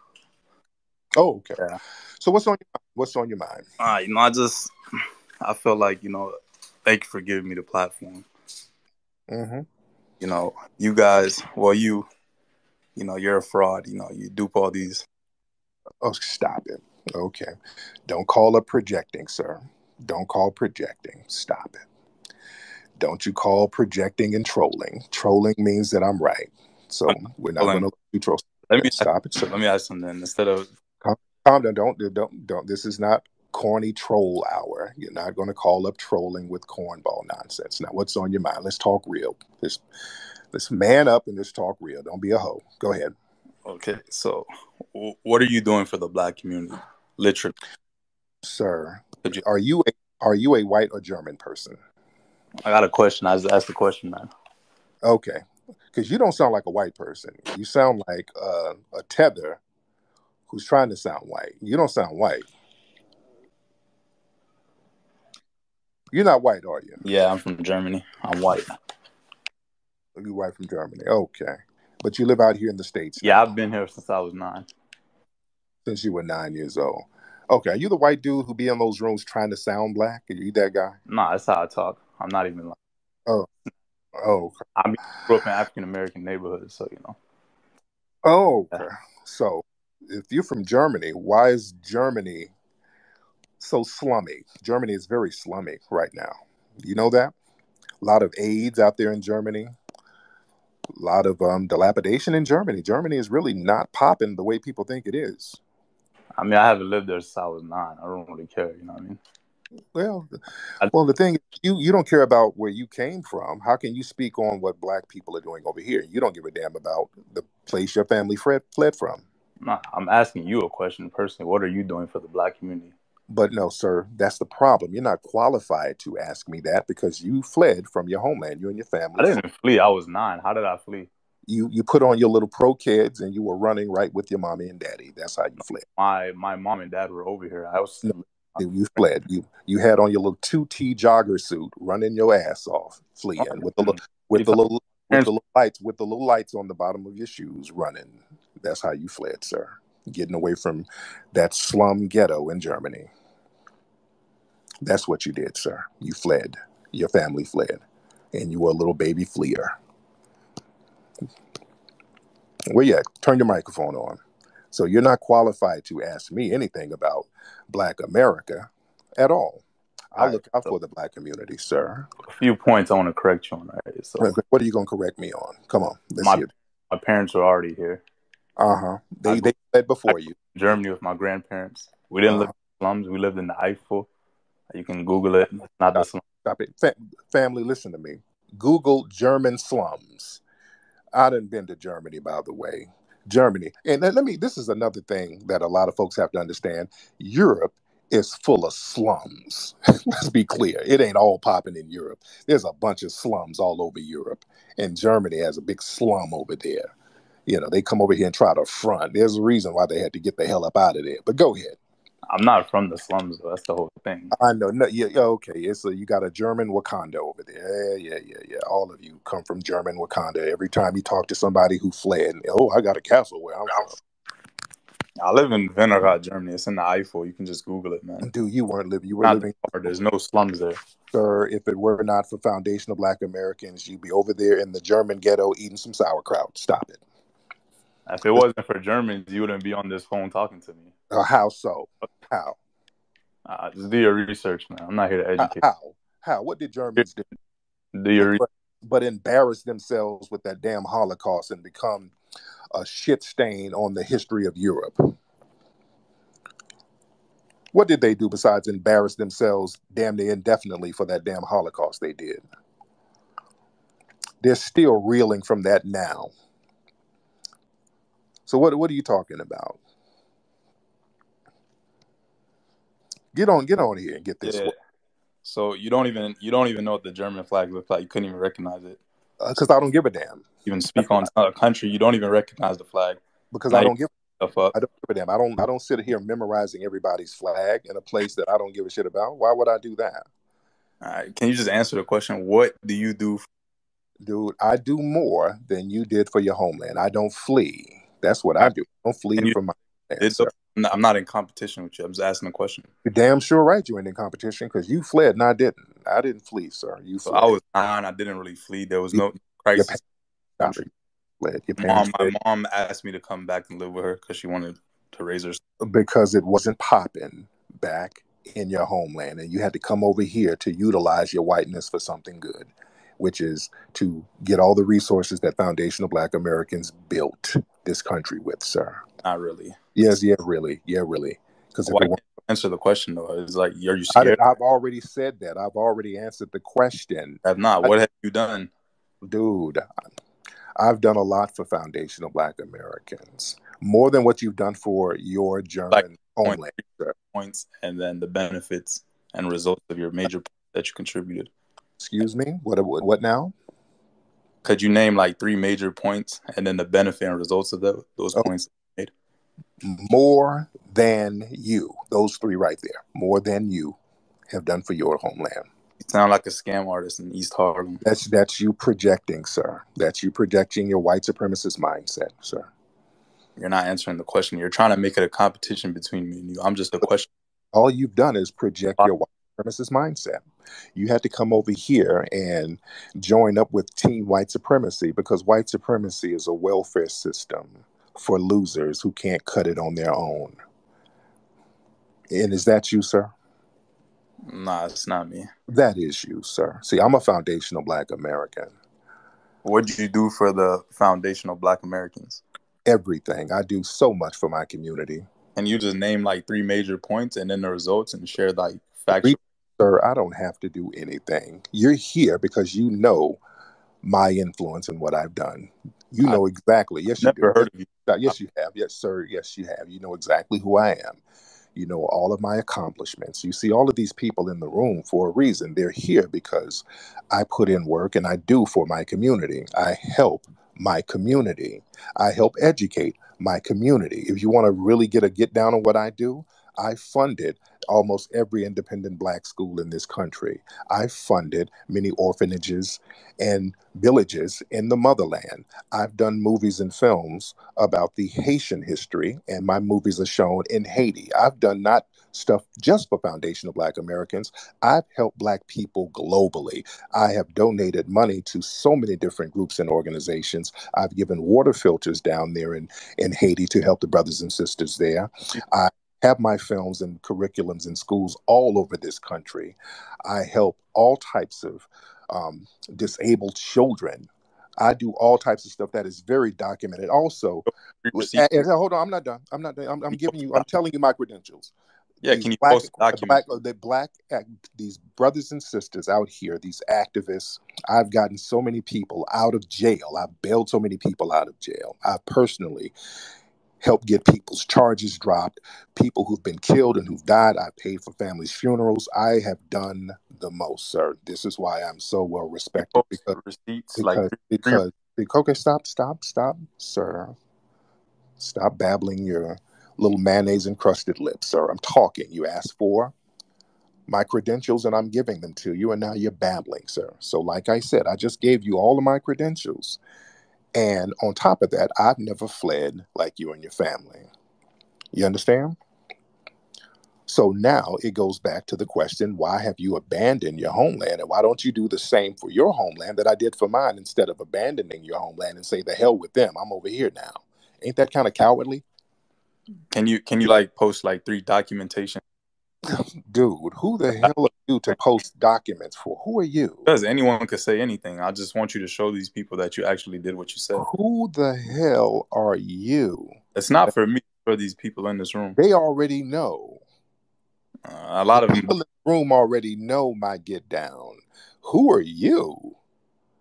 Oh, okay. Yeah. So what's on your mind? What's on your mind? Uh, you know, I just I feel like you know, thank you for giving me the platform. hmm You know, you guys, well, you, you know, you're a fraud. You know, you dupe all these. Oh, stop it. Okay. Don't call up projecting, sir. Don't call projecting. Stop it. Don't you call projecting and trolling. Trolling means that I'm right. So we're not going to let you troll. Let me Stop it, let me ask something. Instead of Calm, calm down. Don't, don't, don't. This is not corny troll hour. You're not going to call up trolling with cornball nonsense. Now, what's on your mind? Let's talk real. Let's, let's man up and let's talk real. Don't be a hoe. Go ahead. okay, so w- what are you doing for the black community? Literally, Sir, you- are you a, are you a white or German person? I got a question. I just asked the question, man. Okay, because you don't sound like a white person. You sound like uh, a tether who's trying to sound white. You don't sound white. You're not white, are you? Yeah, I'm from Germany. I'm white. You white from Germany. Okay, but you live out here in the states Yeah, I've been here since I was nine. since you were nine years old. Okay, are you the white dude who be in those rooms trying to sound black? Are you that guy? Nah, that's how I talk. I'm not even like. Oh, oh, okay. I mean, grew up in African American neighborhoods, so you know. oh. Okay. So, if you're from Germany, why is Germany so slummy? Germany is very slummy right now. You know that? A lot of AIDS out there in Germany. A lot of um, dilapidation in Germany. Germany is really not popping the way people think it is. I mean, I haven't lived there since I was nine. I don't really care. You know what I mean? Well, well, the thing is, you you don't care about where you came from. How can you speak on what black people are doing over here? You don't give a damn about the place your family fled fled from. Nah, I'm asking you a question personally. What are you doing for the black community? But no, sir, that's the problem. You're not qualified to ask me that because you fled from your homeland. You and your family. I didn't flee. I was nine. How did I flee? You you put on your little Pro-Keds and you were running right with your mommy and daddy. That's how you fled. My my mom and dad were over here. I was No, You fled. You you had on your little two T jogger suit, running your ass off, fleeing with the little with the little with the little lights with the little lights on the bottom of your shoes, running. That's how you fled, sir. Getting away from that slum ghetto in Germany. That's what you did, sir. You fled. Your family fled, and you were a little baby fleer. Where yeah. Turn your microphone on. So you're not qualified to ask me anything about Black America at all. I look out for the Black community, sir. a few points I want to correct you on. Right. So What are you going to correct me on? Come on, my my parents were already here. Uh huh. They grew they fled before you. Germany with my grandparents. We didn't live Uh, in slums. We lived in the Eifel. You can Google it. It's not the stop, slum. stop it, Fa- family. Listen to me. Google German slums. I done been to Germany, by the way. Germany, and let me. This is another thing that a lot of folks have to understand. Europe is full of slums. [laughs] Let's be clear. It ain't all popping in Europe. There's a bunch of slums all over Europe, and Germany has a big slum over there. You know, they come over here and try to front. There's a reason why they had to get the hell up out of there. But go ahead. I'm not from the slums though. That's the whole thing. I know. No, yeah, yeah, okay. It's a, you got a German Wakanda over there. Yeah, yeah, yeah, yeah. All of you come from German Wakanda. Every time you talk to somebody who fled, oh, I got a castle where I'm from. I live in Vinegrad, Germany. It's in the Eifel. You can just Google it, man. Dude, you weren't living. You were Not living, far. There's no slums there. sir. If it were not for Foundation of Black Americans, you'd be over there in the German ghetto eating some sauerkraut. Stop it. If it wasn't for Germans, you wouldn't be on this phone talking to me. Uh, how so? How? Uh, just do your research, man. I'm not here to educate. How? How? What did Germans do? Do your But, research. but embarrass themselves with that damn Holocaust and become a shit stain on the history of Europe. What did they do besides embarrass themselves damn near indefinitely for that damn Holocaust they did? They're still reeling from that now. So what what are you talking about? Get on get on here and get this Yeah. So you don't even you don't even know what the German flag looks like. You couldn't even recognize it. Uh, because I don't give a damn. Even speak on a country, you don't even recognize the flag. Because I don't give stuff up. I don't give a damn. I don't I don't sit here memorizing everybody's flag in a place that I don't give a shit about. Why would I do that? All right. Can you just answer the question? What do you do? Dude, I do more than you did for your homeland. I don't flee. That's what I do. I don't flee you from my did homeland, so, sir. I'm not- in competition with you. I'm just asking a question. You're damn sure right you ain't in competition because you fled and I didn't. I didn't flee, sir. You So. I was nine. I didn't really flee. There was You- no your crisis. parents in the stop country. it. Fled. Your Mom, parents my mom asked me to come back and live with her because she wanted to raise her. because it wasn't popping back in your homeland and you had to come over here to utilize your whiteness for something good which is to get all the resources that foundational black americans built this country with sir Not really. yes yeah really yeah really because if Why can't answer the question though? It's like, are you I scared? did, i've already said that i've already answered the question Have not. I, What have you done? dude i've done a lot for foundational black americans more than what you've done for your Like german homeland sir. points and then the benefits and results of your major that you contributed. Excuse me what what what now Could you name like three major points and then the benefit and results of tho- those Oh, points made? more than you. Those three right there. More than you have done for your homeland. You sound like a scam artist in East Harlem. That's that's you projecting, sir. That's you projecting your white supremacist mindset, sir. You're not answering the question. You're trying to make it a competition between me and you. I'm just a question. All you've done is project your white supremacist mindset. You had to come over here and join up with Team White Supremacy because white supremacy is a welfare system for losers who can't cut it on their own. And is that you, sir? Nah, it's not me. That is you, sir. See, I'm a foundational black American. What did you do for the foundational Black Americans? Everything. I do so much for my community. And you just name like three major points and then the results and share like factual. Sir, I don't have to do anything. You're here because you know my influence and what I've done. You know exactly. Yes, you do. never Yes, heard of you. uh, yes, you have. Yes, sir. Yes, you have. You know exactly who I am. You know all of my accomplishments. You see all of these people in the room for a reason. They're here because I put in work and I do for my community. I help my community. I help educate my community. If you want to really get a get down on what I do, I funded almost every independent black school in this country. I funded many orphanages and villages in the motherland. I've done movies and films about the Haitian history, and my movies are shown in Haiti. I've done not stuff just for Foundation of Black Americans. I've helped Black people globally. I have donated money to so many different groups and organizations. I've given water filters down there in, in Haiti to help the brothers and sisters there. I have my films and curriculums in schools all over this country. I help all types of um, disabled children. I do all types of stuff that is very documented. Also, with- and- and hold on, I'm not done. I'm not done. I'm, I'm giving you. I'm telling you my credentials. Yeah, These can you black, post the document? black, the black, these brothers and sisters out here, these activists. I've gotten so many people out of jail. I've bailed so many people out of jail. I personally helped get people's charges dropped. People who've been killed and who've died, I paid for families' funerals. I have done the most, sir. This is why I'm so well respected because receipts like because three, because because okay, stop, stop, stop, sir. Stop babbling your little mayonnaise encrusted lips, sir. I'm talking. You asked for my credentials and I'm giving them to you, and now you're babbling, sir. So, like I said, I just gave you all of my credentials. And on top of that, I've never fled like you and your family. You understand? So now it goes back to the question why have you abandoned your homeland? And why don't you do the same for your homeland that I did for mine instead of abandoning your homeland and say, the hell with them? I'm over here now. Ain't that kind of cowardly? Can you can you like post like three documentation? Dude, who the hell are you to post documents for? Who are you? Because anyone could say anything. I just want you to show these people that you actually did what you said. Who the hell are you? It's not for me, for these people in this room. They already know. Uh, a lot of. People in the room already know my get down. Who are you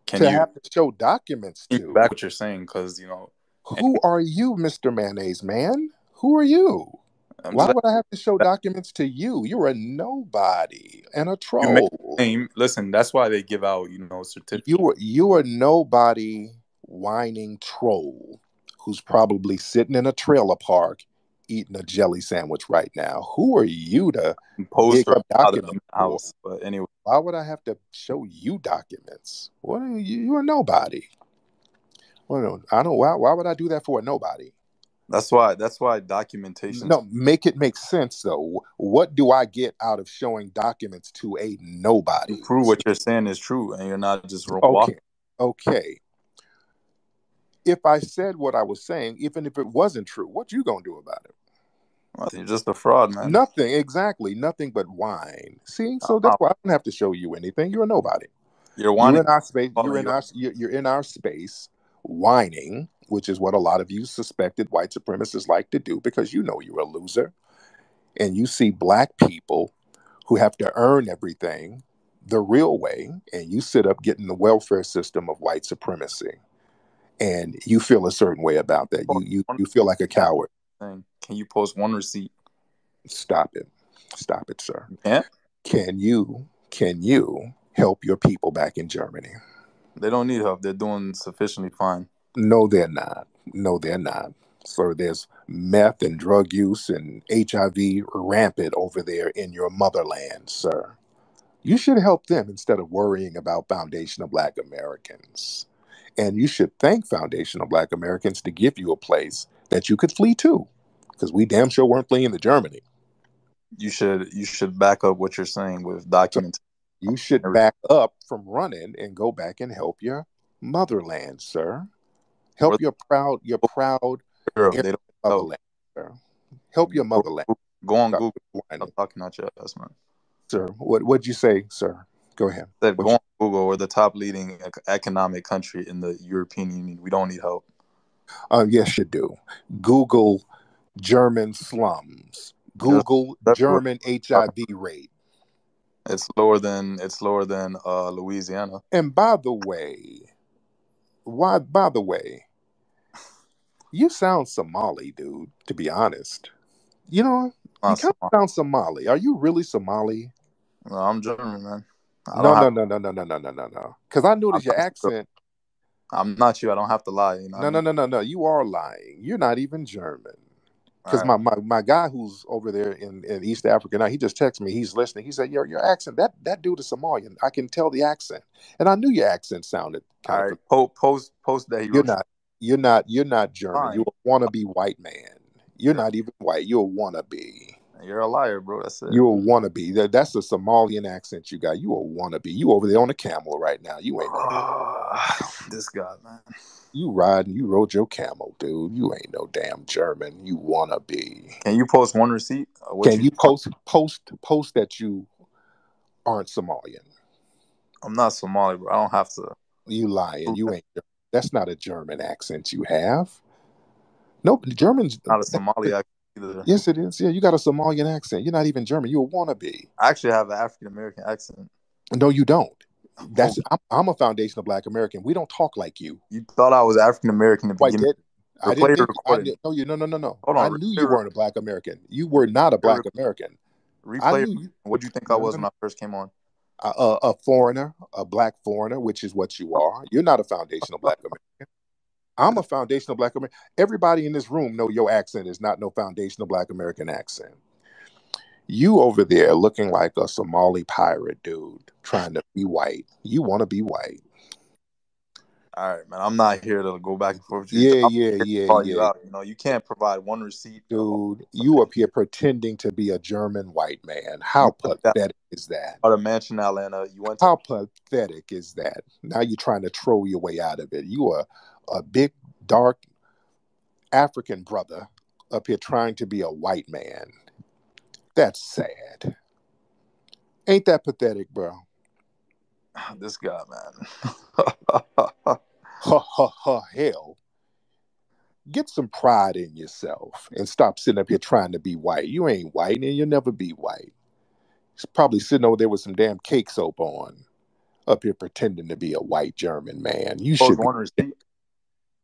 Can to you have to show documents to? back what you're saying? Because you know, Who are you, Mr. Mayonnaise Man? Who are you? I'm Why would I have to show documents to you? You're a nobody and a troll. name. Listen, that's why they give out, you know, certificates. You are you are nobody whining troll who's probably sitting in a trailer park eating a jelly sandwich right now. Who are you to Post up out of the documents house. But anyway, Why would I have to show you documents? What are you? You're a nobody. Well, I don't. Why? Why would I do that for a nobody? That's why that's why documentation No, make it make sense though. What do I get out of showing documents to a nobody? prove what you're saying is true, and you're not just Okay, walking. okay. If I said what I was saying, even if it wasn't true, what you gonna do about it? You're just a fraud, man. Nothing, exactly. Nothing but whine. See, so that's why I don't have to show you anything. You're a nobody. You're You're whining, in our space. You're in our. You're, you're in our space, whining, which is what a lot of you suspected white supremacists like to do because you know you're a loser, and you see black people who have to earn everything the real way, and you sit up getting the welfare system of white supremacy, and you feel a certain way about that. You you you feel like a coward. Can you post one receipt? Stop it, stop it, sir. Can't. Can you can you help your people back in Germany? They don't need help. They're doing sufficiently fine. No, they're not. No, they're not. So there's meth and drug use and HIV rampant over there in your motherland, sir. You should help them instead of worrying about Foundation of Black Americans. And you should thank Foundation of Black Americans to give you a place that you could flee to. Because we damn sure weren't fleeing to Germany. You should you should back up what you're saying with So documentation. you should back up from running and go back and help your motherland, sir. Help your proud, your proud Europe, Aryan they don't motherland. Help your motherland. go on Google. Stop talking out your ass, man. Sir, what what'd you say, sir? Go ahead. Said What go on Google. We're the top leading economic country in the European Union. We don't need help. uh, yes, you do. Google German slums. Google that's what German HIV rate. it's lower than it's lower than uh, Louisiana. And by the way, why? By the way, you sound Somali, dude. To be honest, you know you Not kind of sound Somali. Are you really Somali? No, I'm German, man. No, no, have. no, no, no, no, no, no, no, no. Because I I'm noticed your not, accent. I'm not you. I don't have to lie. You know what No, I no, mean? no, no, no. You are lying. You're not even German. Because All my, my my guy who's over there in, in East Africa now, he just texted me. He's listening. He said, "Your your accent that that dude is Somalian. I can tell the accent, and I knew your accent sounded All kind of. right. Po- post post that You're not. You're not. You're not German. Fine. You're a wannabe white man. You're not even white. You're a wannabe. You're a liar, bro. That's it. You're a wannabe. That, that's a Somalian accent you got. You a wannabe. You over there on a camel right now. You ain't [sighs] this guy, man. You riding. You rode your camel, dude. You ain't no damn German. You wanna be. Can you post one receipt? Uh, what Can you post post post that you aren't Somalian? I'm not Somali, bro. I don't have to. You lying. You ain't. That's not a German accent you have. Nope. Germans. Not a Somali accent either. Yes, it is. Yeah, you got a Somalian accent. You're not even German. You a wannabe. I actually have an African American accent. No, you don't. That's oh. I'm, I'm a foundational Black American. We don't talk like you. You thought I was African American in the beginning. did. I didn't think, I recording. did, no, you no no no no. Hold on, I knew you weren't a Black American. You were not a Black American. Replay. you. What do you think I was when I first came on? a, a, a foreigner, a black foreigner, which is what you are. You're not a foundational black American. I'm a foundational black American. Everybody in this room know your accent is not no foundational black American accent. You over there looking like a Somali pirate dude trying to be white. You want to be white. All right, man. I'm not here to go back and forth with you. Yeah, I'm yeah, to yeah, you yeah. out. You know, you can't provide one receipt. Dude, you up here pretending to be a German white man. How pathetic is that? Out of Mansion, Atlanta. You went to How pathetic is that? Now you're trying to troll your way out of it. You are a big, dark African brother up here trying to be a white man. That's sad. Ain't that pathetic, bro? [sighs] this guy, man. [laughs] Ha ha ha hell. Get some pride in yourself and stop sitting up here trying to be white. You ain't white and you'll never be white. He's probably sitting over there with some damn cake soap on, up here pretending to be a white German man. You should be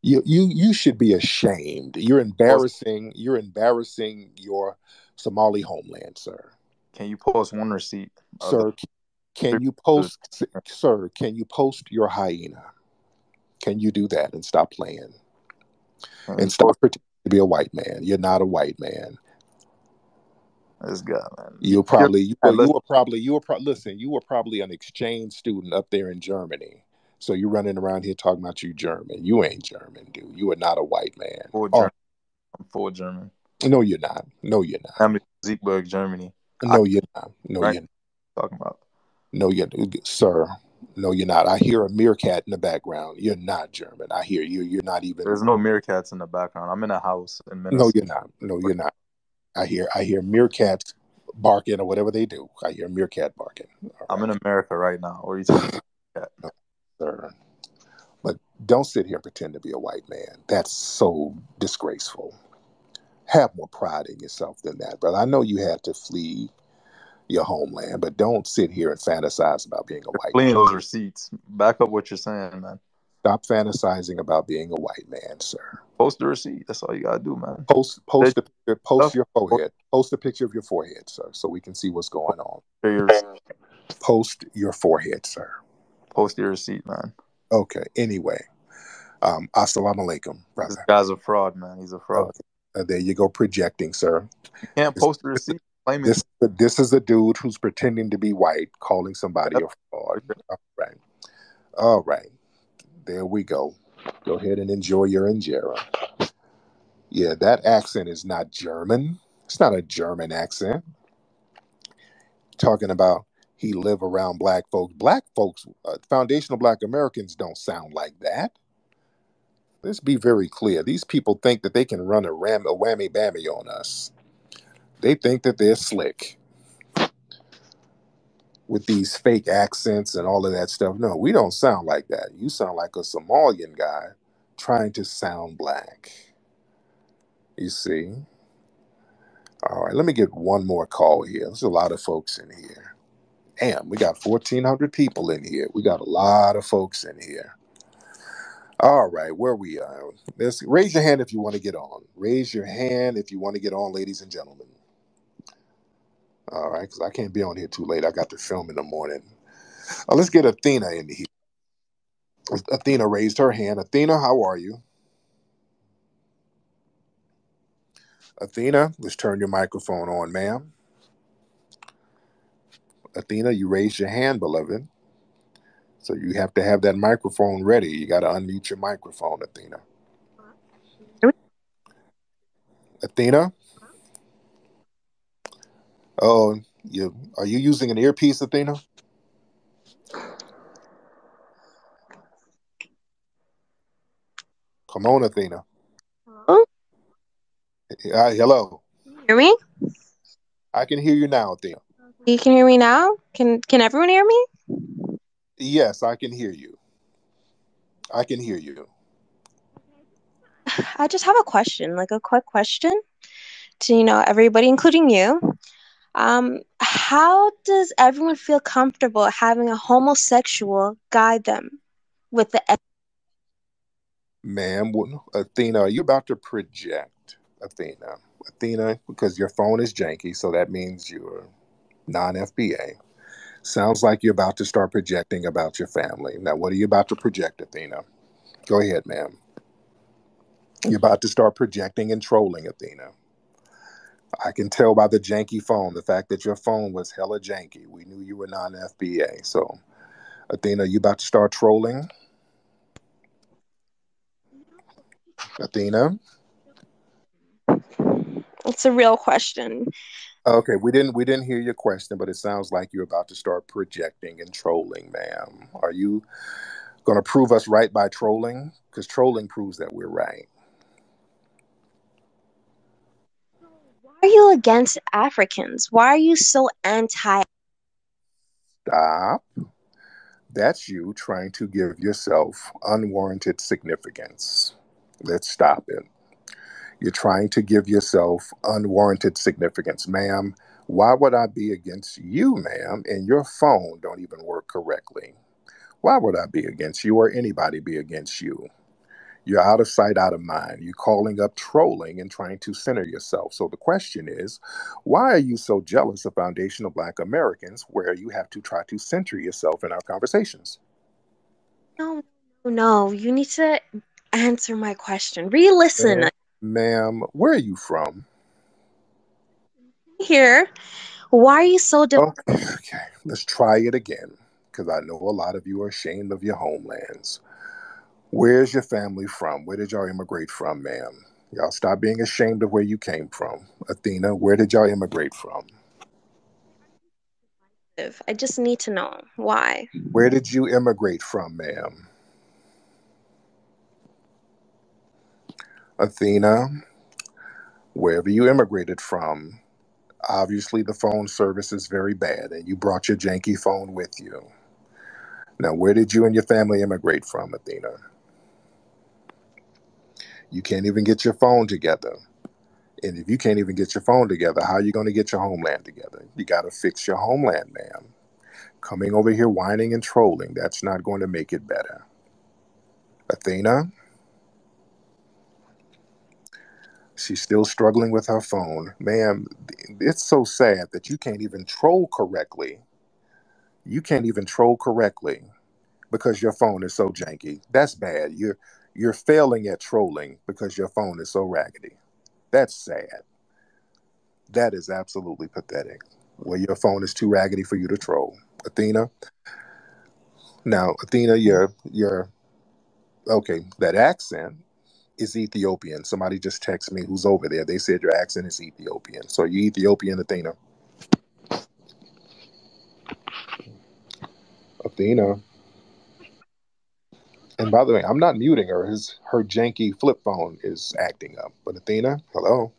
you you you should be ashamed. You're embarrassing. You're embarrassing your Somali homeland, sir. Can you post one receipt? Sir, the- can you post, sir? Can you post your hyena? Can you do that and stop playing and stop pretending to be a white man? You're not a white man. This guy, man. You probably you were, you were probably you were pro- listen. You were probably an exchange student up there in Germany. So you're running around here talking about you German. You ain't German, dude. You are not a white man. Full Oh, I'm full German. No, you're not. No, you're not. I'm in Siegburg, Germany. No, you're not. No, Right. you're Talking about. no, you're sir. No, you're not. I hear a meerkat in the background. You're not German. I hear you. You're not even. There's no meerkats in the background. I'm in a house in Minnesota. No, you're not. No, you're not. I hear. I hear meerkats barking or whatever they do. I hear meerkat barking. I'm in America right now. What are you talking about? [laughs] sir. But don't sit here and pretend to be a white man. That's so disgraceful. Have more pride in yourself than that, brother. I know you had to flee your homeland, but don't sit here and fantasize about being a white Clean man. those receipts. Back up what you're saying, man. Stop fantasizing about being a white man, sir. Post the receipt. That's all you gotta do, man. Post post the picture, post your forehead. Post a picture of your forehead, sir, so we can see what's going on. Your. Post your forehead, sir. Post your receipt, man. Okay. Anyway, um, assalamu alaikum, This guy's a fraud, man. He's a fraud. Uh, there you go, projecting, sir. You can't This- post the receipt. Claiming This this is a dude who's pretending to be white, calling somebody a fraud. [laughs] All right, all right. There we go. Go ahead and enjoy your injera. Yeah, that accent is not German. It's not a German accent. Talking about he live around black folks. Black folks, uh, foundational black Americans don't sound like that. Let's be very clear. These people think that they can run a ram a whammy bammy on us. They think that they're slick with these fake accents and all of that stuff. No, we don't sound like that. You sound like a Somalian guy trying to sound black. You see? All right, let me get one more call here. There's a lot of folks in here. Damn, we got 1,400 people in here. We got a lot of folks in here. All right, where we are. Let's raise your hand if you want to get on. Raise your hand if you want to get on, ladies and gentlemen. All right, because I can't be on here too late. I got to film in the morning. Uh, let's get Athena in here. Athena raised her hand. Athena, how are you? Athena, let's turn your microphone on, ma'am. Athena, you raised your hand, beloved. So you have to have that microphone ready. You got to unmute your microphone, Athena. Athena? Oh, you are you using an earpiece, Athena? Come on, Athena. Hello? Uh, hello. Hear me? I can hear you now, Athena. You can hear me now? Can can everyone hear me? Yes, I can hear you. I can hear you. I just have a question, like a quick question to you know everybody, including you. Um, how does everyone feel comfortable having a homosexual guide them with the Ma'am, Athena, are you about to project? Athena. Athena, because your phone is janky, so that means you're non FBA. Sounds like you're about to start projecting about your family. Now, what are you about to project, Athena? Go ahead, ma'am. You're about to start projecting and trolling, Athena. I can tell by the janky phone, the fact that your phone was hella janky. We knew you were non FBA. So, Athena, you about to start trolling? Athena? It's a real question. Okay, we didn't we didn't hear your question, but it sounds like you're about to start projecting and trolling, ma'am. Are you going to prove us right by trolling? Because trolling proves that we're right. Why are you against Africans? Why are you so anti Stop. That's you trying to give yourself unwarranted significance. Let's stop it. You're trying to give yourself unwarranted significance, ma'am. Why would I be against you, ma'am, and your phone don't even work correctly? Why would I be against you or anybody be against you? You're out of sight, out of mind. You're calling up trolling and trying to center yourself. So the question is, why are you so jealous of foundational Black Americans where you have to try to center yourself in our conversations? No, no, no. You need to answer my question. Re-listen Ma'am, ma'am, where are you from? here. Why are you so de- Okay, okay. Let's try it again because I know a lot of you are ashamed of your homelands. Where's your family from? Where did y'all immigrate from, ma'am? Y'all stop being ashamed of where you came from. Athena, where did y'all immigrate from? I just need to know why. Where did you immigrate from, ma'am? Athena, wherever you immigrated from, obviously the phone service is very bad and you brought your janky phone with you. Now, where did you and your family immigrate from, Athena? You can't even get your phone together. And if you can't even get your phone together, how are you going to get your homeland together? You got to fix your homeland, ma'am. Coming over here whining and trolling, that's not going to make it better. Athena, she's still struggling with her phone. Ma'am, it's so sad that you can't even troll correctly. You can't even troll correctly because your phone is so janky. That's bad. You're you're failing at trolling because your phone is so raggedy. That's sad. That is absolutely pathetic. Well, your phone is too raggedy for you to troll. Athena. Now, Athena, your your okay, that accent is Ethiopian. Somebody just texted me who's over there. They said your accent is Ethiopian. So you Ethiopian, Athena. Athena. And by the way, I'm not muting her. His her janky flip phone is acting up. But Athena, hello.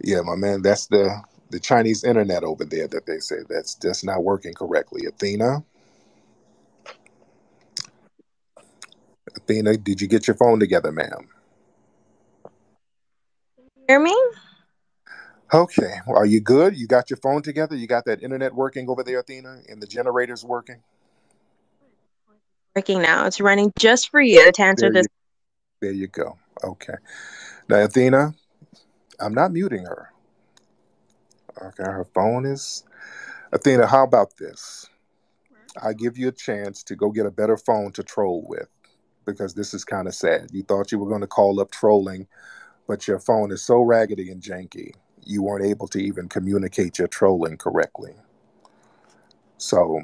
Yeah, my man, that's the the Chinese internet over there that they say that's just not working correctly. Athena, Athena, did you get your phone together, ma'am? hear me? Okay, are you good? You got your phone together? You got that internet working over there, Athena, and the generators working? Working now. It's running just for you to answer There this. you there you go. Okay. Now, Athena, I'm not muting her. Okay, her phone is Athena, how about this? I give you a chance to go get a better phone to troll with. Because this is kind of sad. You thought you were going to call up trolling, but your phone is so raggedy and janky, you weren't able to even communicate your trolling correctly. So,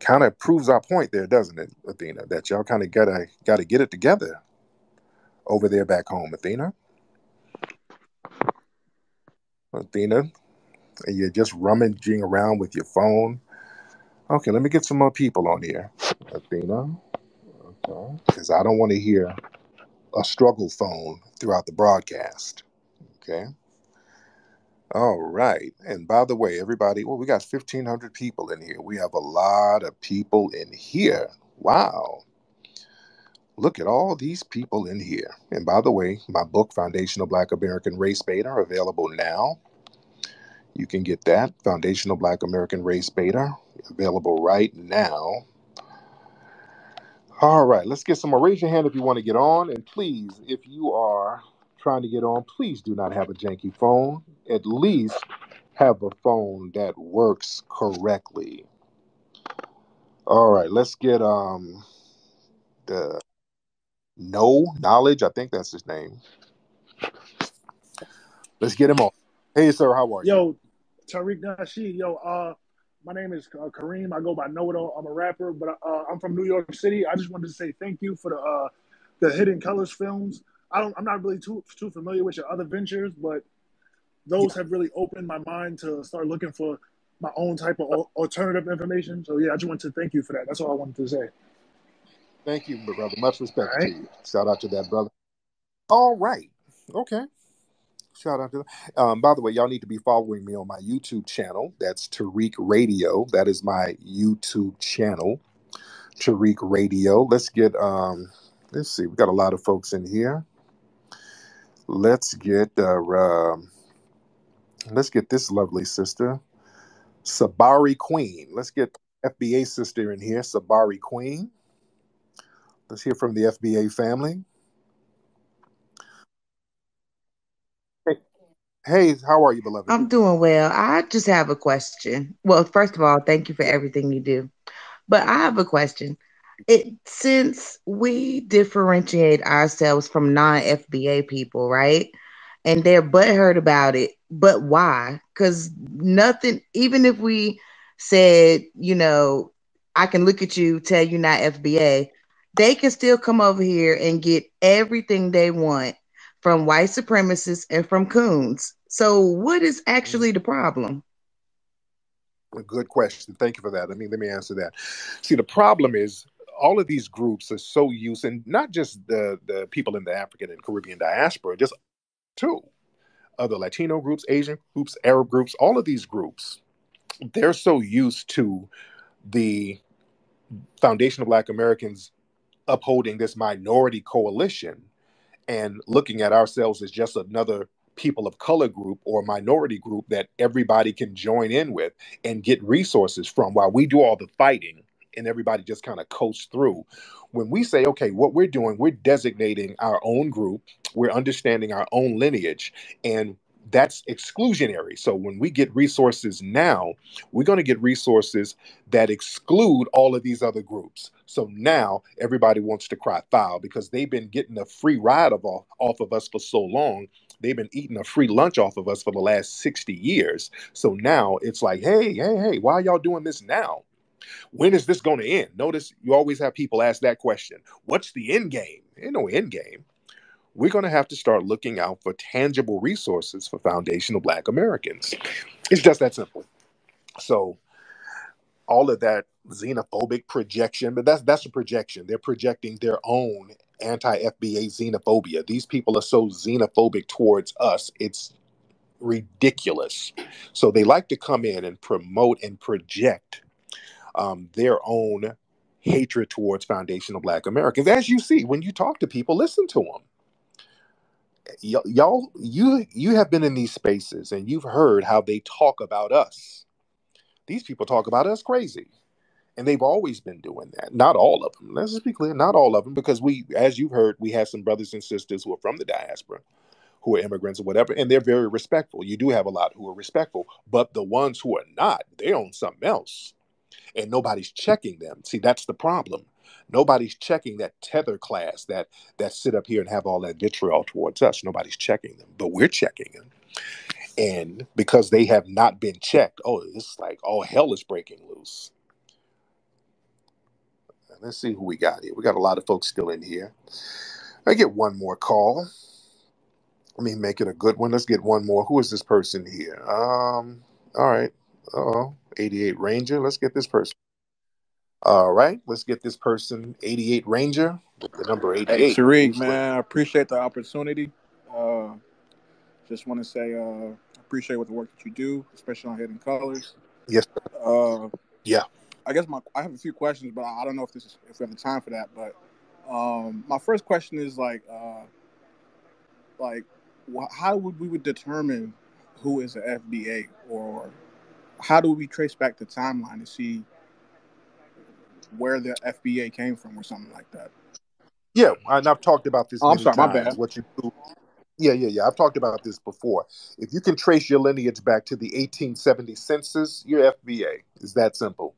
kind of proves our point there, doesn't it, Athena? That y'all kind of gotta gotta get it together over there back home, Athena. Athena, you're just rummaging around with your phone. Okay, let me get some more people on here, Athena. Because I don't want to hear a struggle phone throughout the broadcast. Okay. All right. And by the way, everybody, well, we got 1,500 people in here. We have a lot of people in here. Wow. Look at all these people in here. And by the way, my book, Foundational Black American Race Beta, are available now. You can get that, Foundational Black American Race Beta, available right now. All right, let's get some more. Raise your hand if you want to get on. And please, if you are trying to get on, please do not have a janky phone. At least have a phone that works correctly. All right, let's get um the no knowledge. I think that's his name. Let's get him on. Hey, sir, how are you? Yo, Tariq Nasheed. Yo, uh, my name is uh, Kareem. I go by Know It All. I'm a rapper, but uh, I'm from New York City. I just wanted to say thank you for the uh, the Hidden Colors films. I don't. I'm not really too too familiar with your other ventures, but those have really opened my mind to start looking for my own type of alternative information. So yeah, I just want to thank you for that. That's all I wanted to say. Thank you, brother. Much respect right. to you. Shout out to that brother. All right. Okay. Shout out to that. Um, by the way, y'all need to be following me on my YouTube channel. That's Tariq Radio. That is my YouTube channel, Tariq Radio. Let's get um let's see, we got a lot of folks in here. Let's get uh um, let's get this lovely sister, Sabari Queen. Let's get FBA sister in here, Sabari Queen. Let's hear from the FBA family. Hey, how are you, beloved? I'm doing well. I just have a question. Well, first of all, thank you for everything you do. But I have a question. It since we differentiate ourselves from non-FBA people, right? And they're butthurt about it, but why? Because nothing, even if we said, you know, I can look at you, tell you not FBA, they can still come over here and get everything they want from white supremacists and from coons. So what is actually the problem? Good question. Thank you for that. I mean, let me answer that. See, the problem is all of these groups are so used, and not just the the people in the African and Caribbean diaspora, just too other Latino groups, Asian groups, Arab groups, all of these groups, they're so used to the foundation of Black Americans upholding this minority coalition and looking at ourselves as just another people of color group or minority group that everybody can join in with and get resources from while we do all the fighting and everybody just kind of coasts through. When we say, okay, what we're doing, we're designating our own group, we're understanding our own lineage, and that's exclusionary. So when we get resources now, we're going to get resources that exclude all of these other groups. So now everybody wants to cry foul because they've been getting a free ride of off, off of us for so long. They've been eating a free lunch off of us for the last 60 years. So now it's like, hey, hey, hey, why y'all doing this now? When is this going to end? Notice you always have people ask that question. What's the end game? Ain't no end game. We're going to have to start looking out for tangible resources for foundational Black Americans. It's just that simple. So all of that xenophobic projection, but that's that's a projection. They're projecting their own anti-FBA xenophobia. These people are so xenophobic towards us. It's ridiculous. So they like to come in and promote and project um, their own hatred towards foundational Black Americans. As you see, when you talk to people, listen to them. Y- y'all, you you have been in these spaces and you've heard how they talk about us. These people talk about us crazy. And they've always been doing that. Not all of them. Let's just be clear. Not all of them, because we, as you've heard, we have some brothers and sisters who are from the diaspora, who are immigrants or whatever, and they're very respectful. You do have a lot who are respectful, but the ones who are not, they own something else, and nobody's checking them. See, that's the problem. Nobody's checking that tether class that that sit up here and have all that vitriol towards us. Nobody's checking them, but we're checking them. And because they have not been checked, oh, it's like all hell is breaking loose. Let's see who we got here. We got a lot of folks still in here. I get one more call. Let me make it a good one. Let's get one more. Who is this person here? Um, all right. Oh, 88 Ranger. Let's get this person. All right, let's get this person 88 Ranger the number Hey, 88. Tariq, Who's man, I appreciate the opportunity. Uh, just want to say, uh, I appreciate what the work that you do, especially on Hidden Colors. Yes. Uh, Yeah. I guess my I have a few questions, but I don't know if this is if we have the time for that. But um, my first question is like, uh, like, wh- how would we would determine who is an FBA, or how do we trace back the timeline to see where the FBA came from, or something like that? Yeah, and I've talked about this Oh, I'm sorry, my bad. What you do. Yeah, yeah, yeah. I've talked about this before. If you can trace your lineage back to the 1870 census, you're FBA. It's that simple.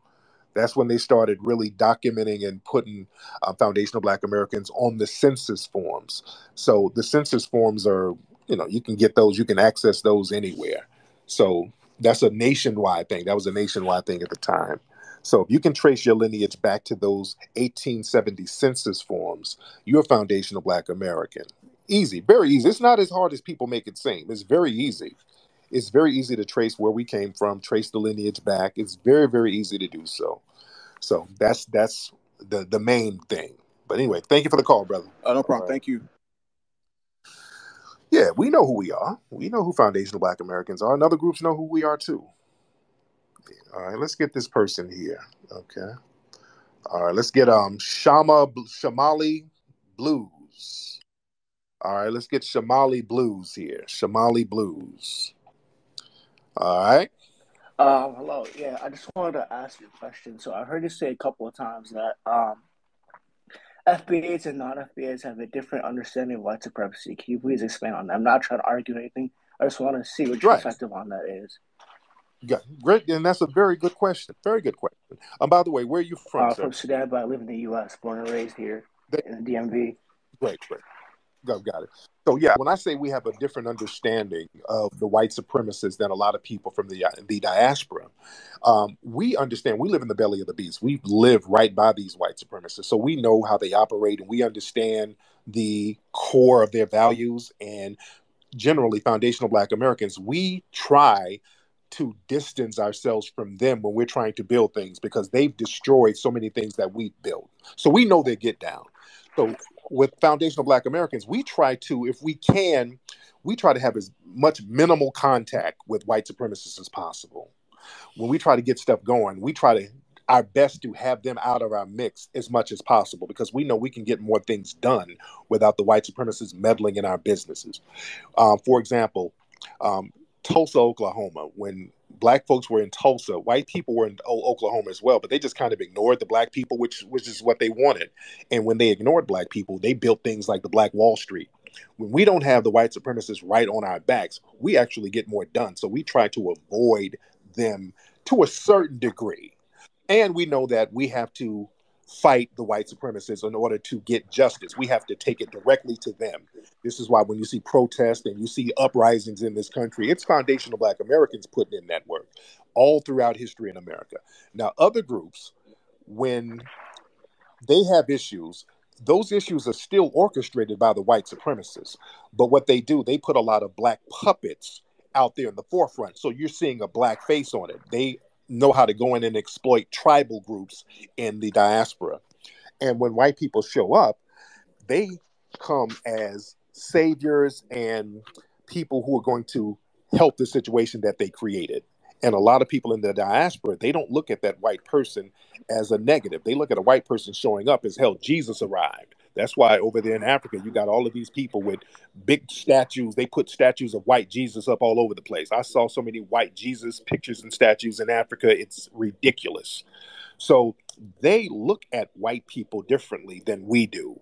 That's when they started really documenting and putting uh, foundational Black Americans on the census forms. So the census forms are, you know, you can get those, you can access those anywhere. So that's a nationwide thing. That was a nationwide thing at the time. So if you can trace your lineage back to those 1870 census forms, you're a foundational Black American. Easy, very easy. It's not as hard as people make it seem. It's very easy. It's very easy to trace where we came from, trace the lineage back. It's very, very easy to do so. So that's that's the the main thing. But anyway, thank you for the call, brother. Uh, no problem. right. Thank you. Yeah, we know who we are. We know who foundational Black Americans are, and other groups know who we are too. All right, let's get this person here. Okay. All right, let's get um Shama Shamali Blues. All right, let's get Shamali Blues here. Shamali Blues. All right. Um, hello. Yeah, I just wanted to ask you a question. So I heard you say a couple of times that um, FBAs and non-FBAs have a different understanding of white supremacy. Can you please expand on that? I'm not trying to argue anything. I just want to see what your Right. perspective on that is. Yeah, great, and that's a very good question. Very good question. Um, by the way, where are you from, Uh, sir? from Sudan, but I live in the U.S., born and raised here They- in the DMV. Great, great. Got, got it. So yeah, when I say we have a different understanding of the white supremacists than a lot of people from the the diaspora, um, we understand. We live in the belly of the beast. We live right by these white supremacists, so we know how they operate, and we understand the core of their values. And generally, foundational Black Americans, we try to distance ourselves from them when we're trying to build things because they've destroyed so many things that we've built. So we know they get down. So with foundational black americans we try to if we can we try to have as much minimal contact with white supremacists as possible when we try to get stuff going we try to our best to have them out of our mix as much as possible because we know we can get more things done without the white supremacists meddling in our businesses um, for example um, tulsa oklahoma when black folks were in tulsa white people were in oklahoma as well but they just kind of ignored the black people which which is what they wanted and when they ignored black people, they built things like the Black Wall Street. When we don't have the white supremacists right on our backs, we actually get more done. So we try to avoid them to a certain degree. And we know that we have to fight the white supremacists in order to get justice. We have to take it directly to them. This is why when you see protests and you see uprisings in this country, it's foundational black Americans putting in that work all throughout history in America. Now, other groups, when they have issues. Those issues are still orchestrated by the white supremacists. But what they do, they put a lot of black puppets out there in the forefront. So you're seeing a black face on it. They know how to go in and exploit tribal groups in the diaspora. And when white people show up, they come as saviors and people who are going to help the situation that they created. And a lot of people in the diaspora, they don't look at that white person as a negative. They look at a white person showing up as hell, Jesus arrived. That's why over there in Africa, you got all of these people with big statues. They put statues of white Jesus up all over the place. I saw so many white Jesus pictures and statues in Africa. It's ridiculous. So they look at white people differently than we do.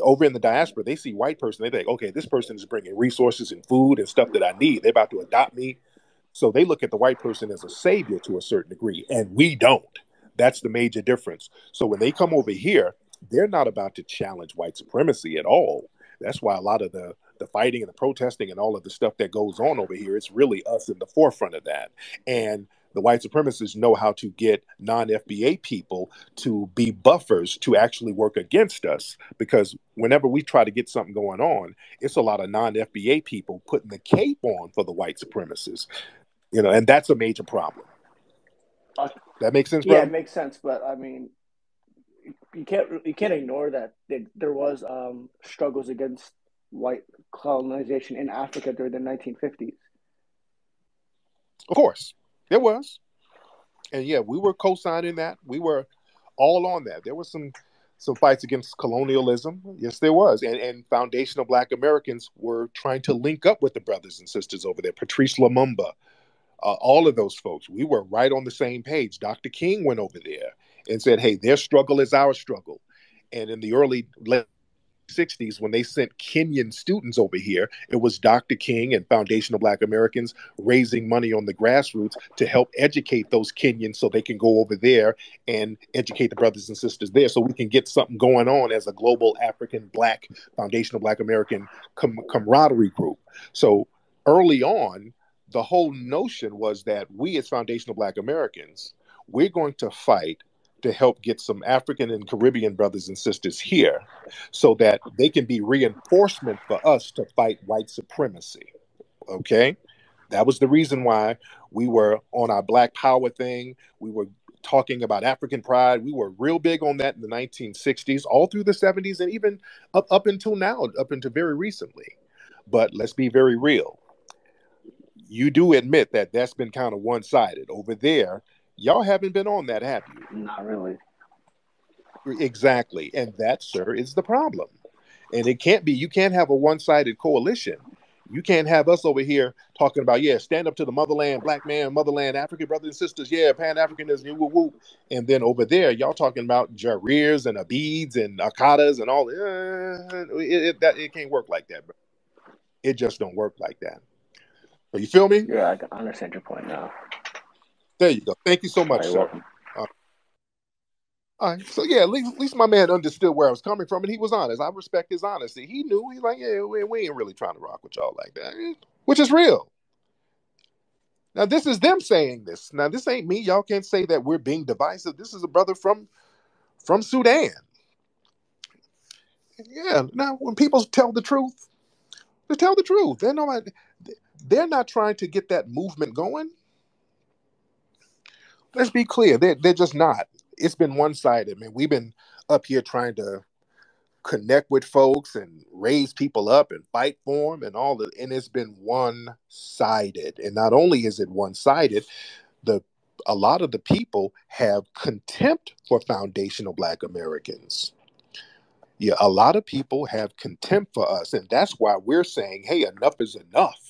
Over in the diaspora, they see white person, they think, okay, this person is bringing resources and food and stuff that I need. They're about to adopt me. So they look at the white person as a savior to a certain degree, and we don't. That's the major difference. So when they come over here, they're not about to challenge white supremacy at all. That's why a lot of the the fighting and the protesting and all of the stuff that goes on over here, it's really us in the forefront of that. And the white supremacists know how to get non FBA people to be buffers to actually work against us because whenever we try to get something going on, it's a lot of non FBA people putting the cape on for the white supremacists. You know, and that's a major problem. Uh, That makes sense, yeah, it makes sense, but I mean, you can't you can't ignore that there, there was um, struggles against white colonization in Africa during the 1950s. Of course, there was, and yeah, we were co-signing that. We were all on that. There was some some fights against colonialism. Yes, there was, and and foundational Black Americans were trying to link up with the brothers and sisters over there. Patrice Lumumba, uh, all of those folks. We were right on the same page. Dr. King went over there and said, "Hey, their struggle is our struggle." And in the early late 60s, when they sent Kenyan students over here, it was Dr. King and Foundational Black Americans raising money on the grassroots to help educate those Kenyans so they can go over there and educate the brothers and sisters there so we can get something going on as a global African Black Foundational Black American com- camaraderie group. So early on, the whole notion was that we as Foundational Black Americans, we're going to fight to help get some African and Caribbean brothers and sisters here so that they can be reinforcement for us to fight white supremacy. Okay? That was the reason why we were on our Black Power thing. We were talking about African pride. We were real big on that in the 1960s, all through the 70s, and even up, up until now, up until very recently. But let's be very real. You do admit that that's been kind of one sided. Over there, y'all haven't been on that, have you? Not really. Exactly. And that, sir, is the problem. And it can't be, you can't have a one sided coalition. You can't have us over here talking about, yeah, stand up to the motherland, black man, motherland, African brothers and sisters, yeah, Pan Africanism, whoop, whoop. And then over there, y'all talking about Jarirs and Abids and Akadas and all. Uh, it, it, that, it can't work like that, bro. It just don't work like that. So you feel me? Yeah, I understand your point now. There you go. Thank you so much, You're sir. welcome. Uh, all right. So yeah, at least, at least my man understood where I was coming from, and he was honest. I respect his honesty. He knew. He's like, yeah, we, we ain't really trying to rock with y'all like that, which is real. Now this is them saying this. Now this ain't me. Y'all can't say that we're being divisive. This is a brother from from Sudan. Yeah. Now when people tell the truth, they tell the truth. They're not. They're not trying to get that movement going. Let's be clear. They're they're just not. It's been one sided, man. We've been up here trying to connect with folks and raise people up and fight for them and all that, and it's been one sided. And not only is it one sided, the a lot of the people have contempt for foundational Black Americans. Yeah, a lot of people have contempt for us, and that's why we're saying, "Hey, enough is enough."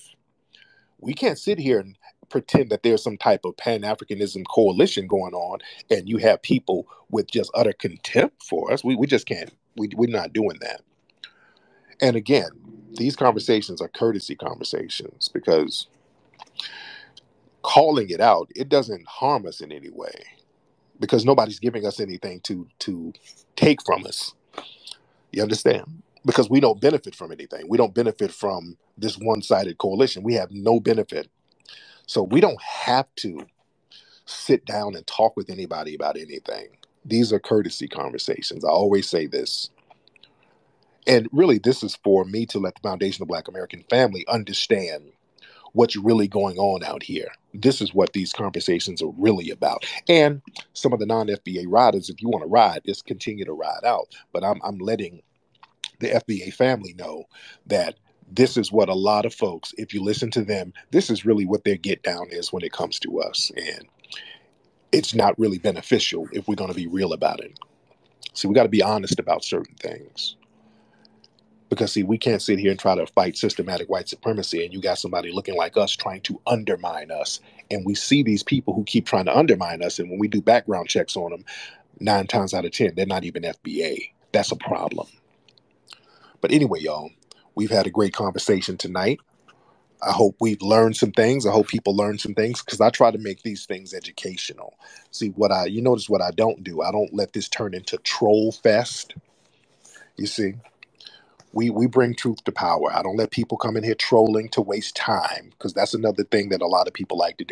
We can't sit here and pretend that there's some type of Pan Africanism coalition going on, and you have people with just utter contempt for us. We we just can't. We we're not doing that. And again, these conversations are courtesy conversations because calling it out it doesn't harm us in any way because nobody's giving us anything to to take from us. You understand? Because we don't benefit from anything. We don't benefit from this one-sided coalition. We have no benefit. So we don't have to sit down and talk with anybody about anything. These are courtesy conversations. I always say this. And really, this is for me to let the Foundation of Black American Family understand what's really going on out here. This is what these conversations are really about. And some of the non FBA riders, if you want to ride, just continue to ride out. But I'm, I'm letting the FBA family know that this is what a lot of folks, if you listen to them, this is really what their get down is when it comes to us. And it's not really beneficial if we're going to be real about it. See, we got to be honest about certain things. Because, see, we can't sit here and try to fight systematic white supremacy, and you got somebody looking like us trying to undermine us. And we see these people who keep trying to undermine us, and when we do background checks on them, nine times out of 10, they're not even FBA. That's a problem. But anyway, y'all, we've had a great conversation tonight. I hope we've learned some things. I hope people learn some things because I try to make these things educational. See what I you notice what I don't do. I don't let this turn into troll fest. You see, we we bring truth to power. I don't let people come in here trolling to waste time because that's another thing that a lot of people like to do.